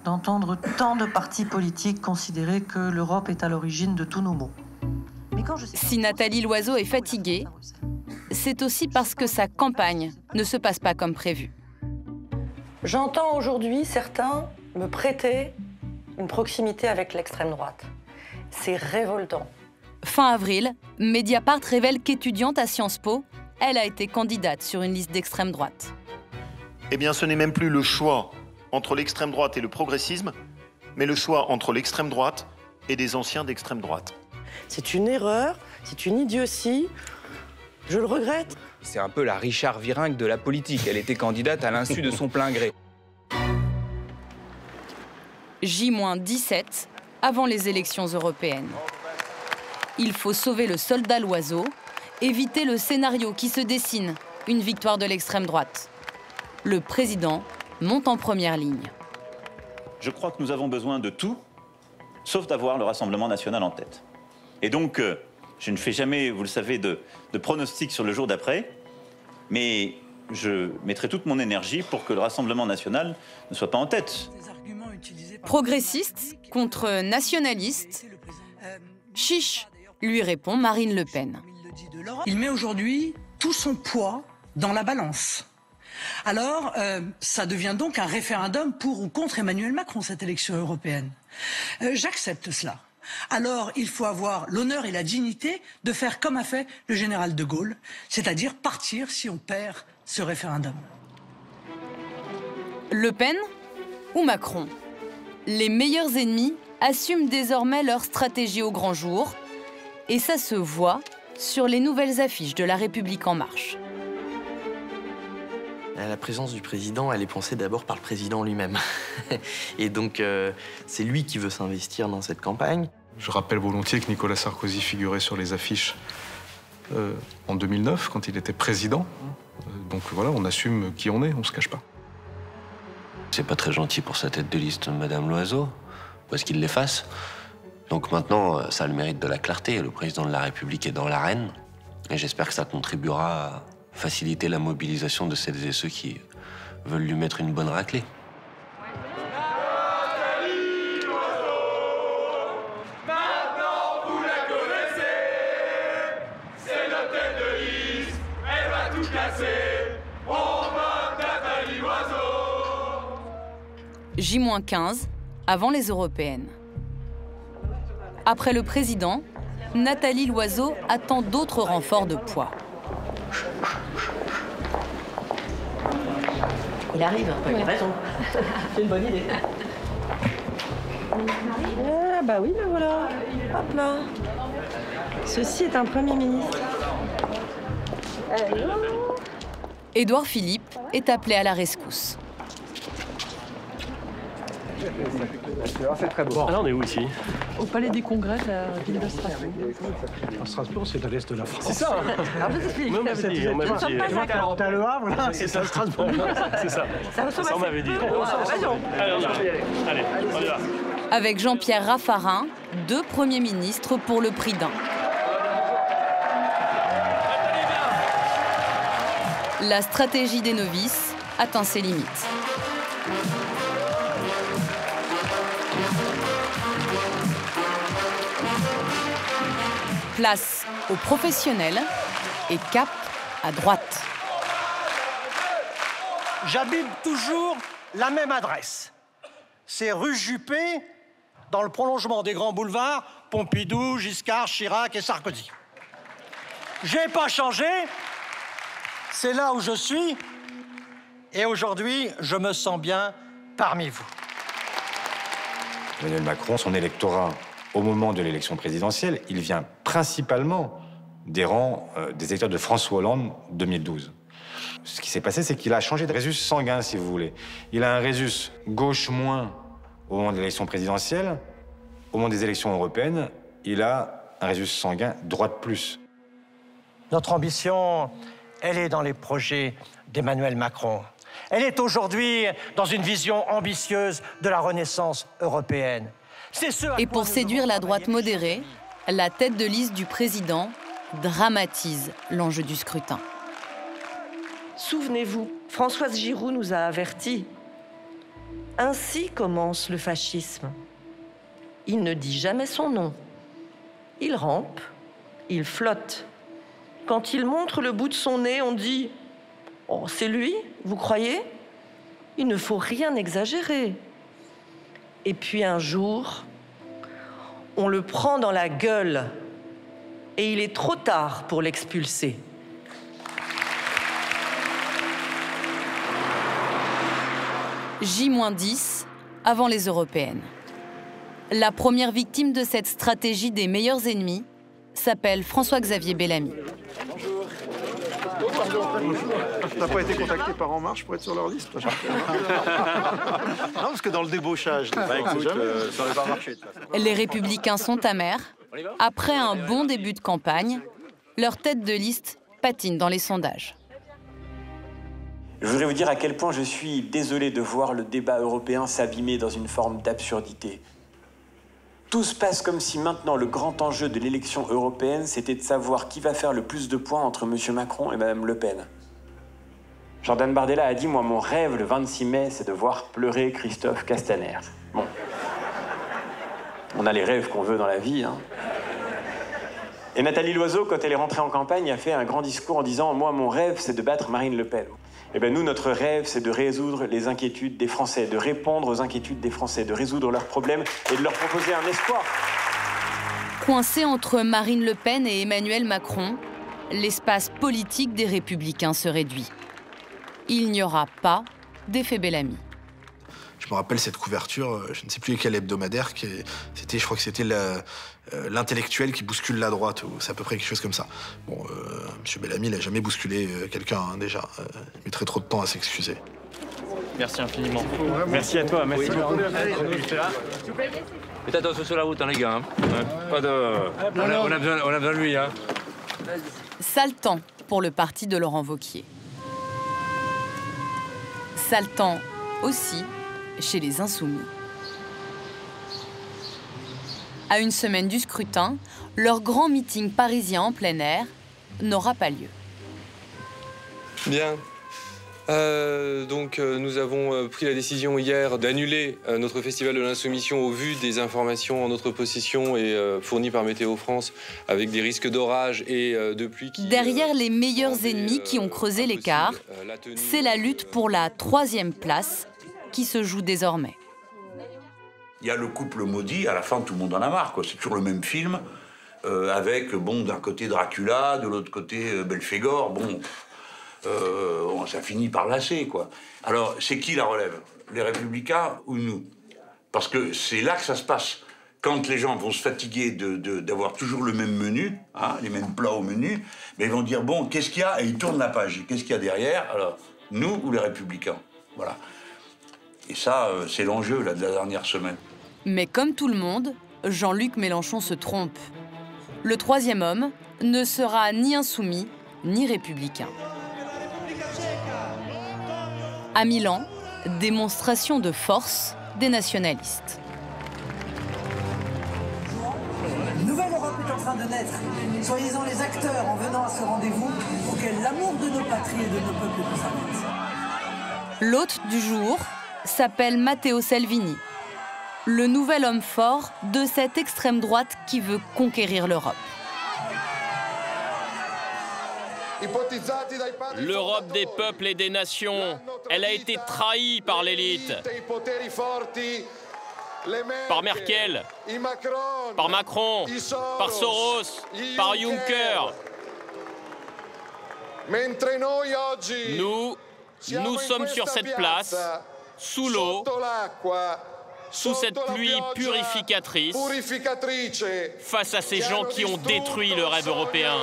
d'entendre tant de partis politiques considérer que l'Europe est à l'origine de tous nos maux. Si Nathalie Loiseau est fatiguée, c'est aussi parce que sa campagne ne se passe pas comme prévu. J'entends aujourd'hui certains me prêter une proximité avec l'extrême droite. C'est révoltant. Fin avril, Mediapart révèle qu'étudiante à Sciences Po, elle a été candidate sur une liste d'extrême droite. Eh bien, ce n'est même plus le choix entre l'extrême droite et le progressisme, mais le choix entre l'extrême droite et des anciens d'extrême droite. C'est une erreur, c'est une idiotie. Je le regrette. C'est un peu la Richard Virenque de la politique. Elle était candidate à l'insu de son plein gré. J-17 avant les élections européennes. Il faut sauver le soldat l'oiseau, éviter le scénario qui se dessine, une victoire de l'extrême droite. Le président monte en première ligne. Je crois que nous avons besoin de tout, sauf d'avoir le Rassemblement national en tête. Et donc, euh, je ne fais jamais, vous le savez, de, de pronostic sur le jour d'après, mais je mettrai toute mon énergie pour que le Rassemblement national ne soit pas en tête. Progressiste contre nationaliste, chiche, lui répond Marine Le Pen. Il met aujourd'hui tout son poids dans la balance. Alors, euh, ça devient donc un référendum pour ou contre Emmanuel Macron, cette élection européenne. Euh, J'accepte cela. Alors, il faut avoir l'honneur et la dignité de faire comme a fait le général de Gaulle, c'est-à-dire partir si on perd ce référendum. Le Pen ou Macron Les meilleurs ennemis assument désormais leur stratégie au grand jour, et ça se voit sur les nouvelles affiches de La République en marche. La présence du président, elle est pensée d'abord par le président lui-même. Et donc, euh, c'est lui qui veut s'investir dans cette campagne. Je rappelle volontiers que Nicolas Sarkozy figurait sur les affiches euh, en 2009, quand il était président. Euh, donc voilà, on assume qui on est, on se cache pas. C'est pas très gentil pour sa tête de liste, Madame Loiseau, parce qu'il l'efface. Donc maintenant, ça a le mérite de la clarté. Le président de la République est dans l'arène. Et j'espère que ça contribuera à faciliter la mobilisation de celles et ceux qui veulent lui mettre une bonne raclée. J-15 avant les européennes. Après le président, Nathalie Loiseau attend d'autres renforts de poids. Il arrive, il a raison. C'est une bonne idée. Ah bah oui, bah voilà. Hop là. Ceci est un Premier ministre. Édouard Philippe est appelé à la rescousse. Ah, c'est ah, on est où ici Au Palais des Congrès de la ville de Strasbourg. Ah, Strasbourg, c'est à l'est de la France. C'est ça Alors. On m'avait dit. Euh, c'est Strasbourg. C'est ça. On dit. On. Avec Jean-Pierre Raffarin, deux premiers ministres pour le prix d'un. La stratégie des novices atteint ses limites. Place aux professionnels et cap à droite. J'habite toujours la même adresse. C'est rue Juppé, dans le prolongement des grands boulevards Pompidou, Giscard, Chirac et Sarkozy. J'ai pas changé. C'est là où je suis. Et aujourd'hui, je me sens bien parmi vous. Emmanuel Macron, son électorat, au moment de l'élection présidentielle, il vient principalement des rangs euh, des électeurs de François Hollande 2012. Ce qui s'est passé, c'est qu'il a changé de résus sanguin, si vous voulez. Il a un résus gauche moins au moment de l'élection présidentielle. Au moment des élections européennes, il a un résus sanguin droite plus. Notre ambition, elle est dans les projets d'Emmanuel Macron. Elle est aujourd'hui dans une vision ambitieuse de la renaissance européenne. Et pour séduire la droite modérée, la tête de liste du président dramatise l'enjeu du scrutin. Souvenez-vous, Françoise Giroud nous a avertis. Ainsi commence le fascisme. Il ne dit jamais son nom. Il rampe, il flotte. Quand il montre le bout de son nez, on dit Oh, c'est lui, vous croyez? Il ne faut rien exagérer. Et puis un jour, on le prend dans la gueule et il est trop tard pour l'expulser. J-10 avant les européennes. La première victime de cette stratégie des meilleurs ennemis s'appelle François-Xavier Bellamy. T'as pas été contacté par En Marche pour être sur leur liste toi, Non, parce que dans le débauchage, Bah écoute, euh, ça aurait pas marché. Les républicains sont amers. Après un bon début de campagne, leur tête de liste patine dans les sondages. Je voudrais vous dire à quel point je suis désolé de voir le débat européen s'abîmer dans une forme d'absurdité. Tout se passe comme si maintenant le grand enjeu de l'élection européenne, c'était de savoir qui va faire le plus de points entre M. Macron et Mme Le Pen. Jordan Bardella a dit Moi, mon rêve le 26 mai, c'est de voir pleurer Christophe Castaner. Bon. On a les rêves qu'on veut dans la vie. hein. Et Nathalie Loiseau, quand elle est rentrée en campagne, a fait un grand discours en disant Moi, mon rêve, c'est de battre Marine Le Pen. Eh bien, nous, notre rêve, c'est de résoudre les inquiétudes des Français, de répondre aux inquiétudes des Français, de résoudre leurs problèmes et de leur proposer un espoir. Coincé entre Marine Le Pen et Emmanuel Macron, l'espace politique des républicains se réduit. Il n'y aura pas d'effet Bellamy. Je me rappelle cette couverture, euh, je ne sais plus quel hebdomadaire, c'était, je crois que c'était la- euh, l'intellectuel qui bouscule la droite, ou c'est à peu près quelque chose comme ça. Bon, euh, M. Bellamy, il a jamais bousculé euh, quelqu'un, hein, déjà. Euh, il mettrait trop de temps à s'excuser. Merci infiniment. Merci à toi, merci beaucoup. Faites attention sur la route, hein, les gars. hein. Ouais, Pas de... on, a, on a besoin, on a besoin de lui. Hein. Sale temps pour le parti de Laurent Wauquiez. Sale temps aussi chez les Insoumis. À une semaine du scrutin, leur grand meeting parisien en plein air n'aura pas lieu. Bien. Euh, donc euh, nous avons euh, pris la décision hier d'annuler notre festival de l'insoumission au vu des informations en notre possession et fournies par Météo France avec des risques d'orage et de pluie qui... Derrière les meilleurs ennemis qui ont creusé l'écart, c'est la lutte pour la troisième place qui se joue désormais. Il y a le couple maudit, à la fin tout le monde en a marre. C'est toujours le même film, euh, avec, bon, d'un côté Dracula, de l'autre côté euh, Belphégor, bon, euh, ça finit par lasser, quoi. Alors, c'est qui la relève? Les Républicains ou nous? Parce que c'est là que ça se passe. Quand les gens vont se fatiguer de- de- d'avoir toujours le même menu, hein, les mêmes plats au menu, mais ils vont dire, bon, qu'est-ce qu'il y a? Et ils tournent la page. Qu'est-ce qu'il y a derrière? Alors, nous ou les Républicains? Voilà. Et ça, euh, c'est l'enjeu de la dernière semaine. Mais comme tout le monde, Jean-Luc Mélenchon se trompe. Le troisième homme ne sera ni insoumis ni républicain. À Milan, démonstration de force des nationalistes. Une nouvelle Europe est en train de naître. Soyez-en dans les acteurs en venant à ce rendez-vous auquel l'amour de nos patries et de nos peuples nous invite. L'hôte du jour s'appelle Matteo Salvini, le nouvel homme fort de cette extrême droite qui veut conquérir l'Europe. L'Europe des peuples et des nations, elle a été trahie par l'élite. Par Merkel, par Macron, par Soros, par Juncker. Nous, nous sommes sur cette place, sous l'eau, sous cette pluie purificatrice, face à ces gens qui ont détruit le rêve européen.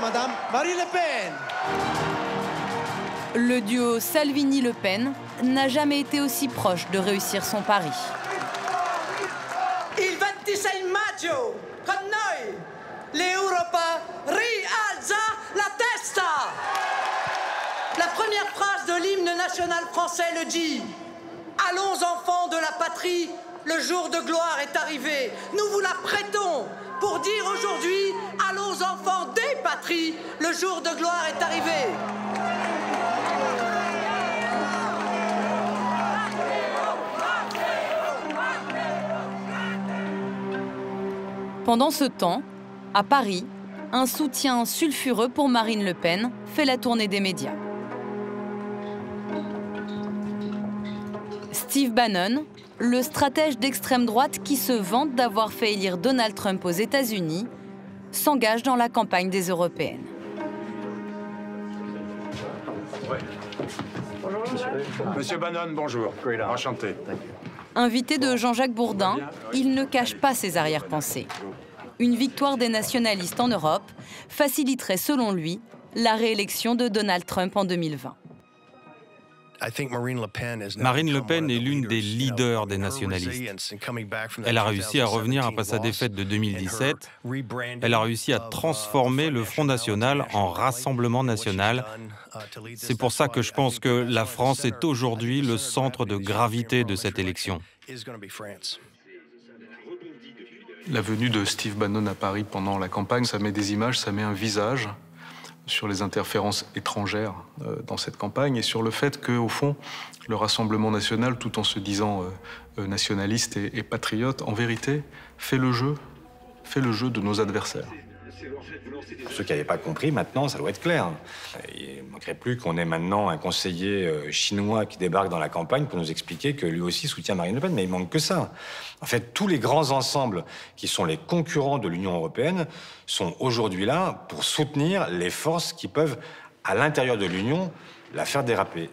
Madame Le Pen. Le duo Salvini-Le Pen n'a jamais été aussi proche de réussir son pari. Il 26 maggio, con noi, l'Europa rialza la testa. La première phrase de l'hymne national français le dit. Allons enfants de la patrie, le jour de gloire est arrivé. Nous vous la prêtons pour dire aujourd'hui, allons enfants des patries, le jour de gloire est arrivé. Pendant ce temps, à Paris, un soutien sulfureux pour Marine Le Pen fait la tournée des médias. Steve Bannon, le stratège d'extrême droite qui se vante d'avoir fait élire Donald Trump aux États-Unis, s'engage dans la campagne des européennes. Monsieur Bannon, bonjour. Enchanté. Invité de Jean-Jacques Bourdin, il ne cache pas ses arrière-pensées. Une victoire des nationalistes en Europe faciliterait, selon lui, la réélection de Donald Trump en 2020. Marine Le Pen est l'une des leaders des nationalistes. Elle a réussi à revenir après sa défaite de 2017. Elle a réussi à transformer le Front National en Rassemblement National. C'est pour ça que je pense que la France est aujourd'hui le centre de gravité de cette élection. La venue de Steve Bannon à Paris pendant la campagne, ça met des images, ça met un visage sur les interférences étrangères euh, dans cette campagne et sur le fait qu'au fond, le Rassemblement national, tout en se disant euh, euh, nationaliste et, patriote, en vérité, fait le jeu de nos adversaires. Pour ceux qui n'avaient pas compris, maintenant, ça doit être clair. Il ne manquerait plus qu'on ait maintenant un conseiller euh, chinois qui débarque dans la campagne pour nous expliquer que lui aussi soutient Marine Le Pen, mais il manque que ça. En fait, tous les grands ensembles qui sont les concurrents de l'Union européenne sont aujourd'hui là pour soutenir les forces qui peuvent, à l'intérieur de l'Union, la faire déraper.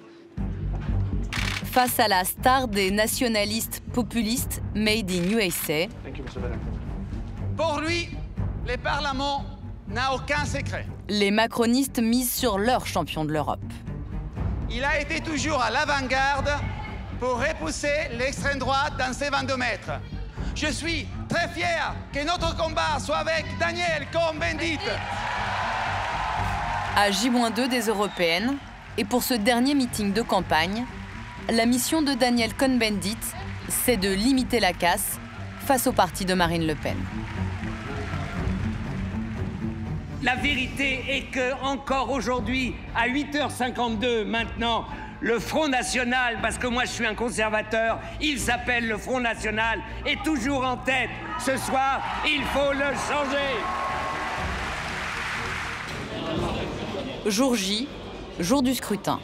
Face à la star des nationalistes populistes Made in USA, Pour lui, le Parlement n'a aucun secret. les macronistes misent sur leur champion de l'Europe. Il a été toujours à l'avant-garde pour repousser l'extrême droite dans ses 22 mètres. Je suis très fier que notre combat soit avec Daniel Cohn-Bendit. À J-2 des européennes, et pour ce dernier meeting de campagne, la mission de Daniel Cohn-Bendit, c'est de limiter la casse face au parti de Marine Le Pen. La vérité est que encore aujourd'hui, à 8h52 maintenant, le Front National, parce que moi je suis un conservateur, il s'appelle le Front National, est toujours en tête. Ce soir, il faut le changer. Jour J, jour du scrutin.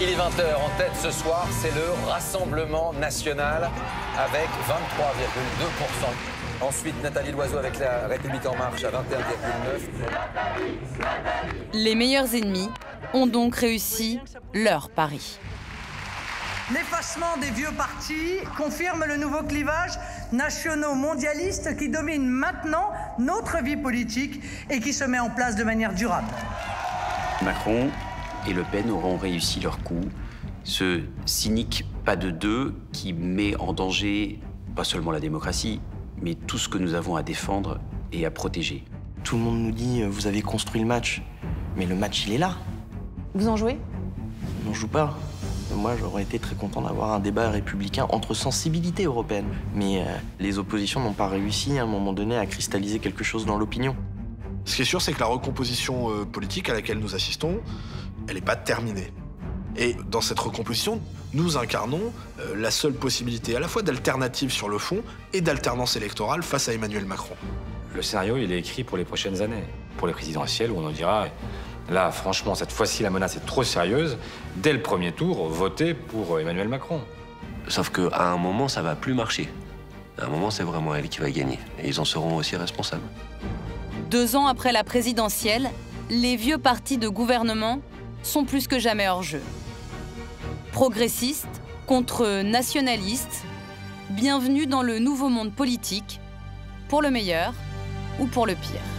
Il est 20h en tête ce soir, c'est le Rassemblement national avec 23,2%. Ensuite, Nathalie Loiseau avec la République En Marche à 21,9%. Les meilleurs ennemis ont donc réussi leur pari. L'effacement des vieux partis confirme le nouveau clivage nationaux-mondialiste qui domine maintenant notre vie politique et qui se met en place de manière durable. Macron et Le Pen auront réussi leur coup. Ce cynique pas de deux qui met en danger pas seulement la démocratie, mais tout ce que nous avons à défendre et à protéger. Tout le monde nous dit euh, vous avez construit le match, mais le match il est là. Vous en jouez? On n'en joue pas. Moi, j'aurais été très content d'avoir un débat républicain entre sensibilités européennes. Mais euh, les oppositions n'ont pas réussi à un moment donné à cristalliser quelque chose dans l'opinion. Ce qui est sûr, c'est que la recomposition euh, politique à laquelle nous assistons, elle n'est pas terminée. Et dans cette recomposition, nous incarnons euh, la seule possibilité à la fois d'alternative sur le fond et d'alternance électorale face à Emmanuel Macron. Le scénario, il est écrit pour les prochaines années, pour les présidentielles, où on en dira là, franchement, cette fois-ci, la menace est trop sérieuse. Dès le premier tour, votez pour Emmanuel Macron. Sauf qu'à un moment, ça va plus marcher. À un moment, c'est vraiment elle qui va gagner. Et ils en seront aussi responsables. Deux ans après la présidentielle, les vieux partis de gouvernement sont plus que jamais hors jeu. Progressistes contre nationalistes, bienvenue dans le nouveau monde politique, pour le meilleur ou pour le pire.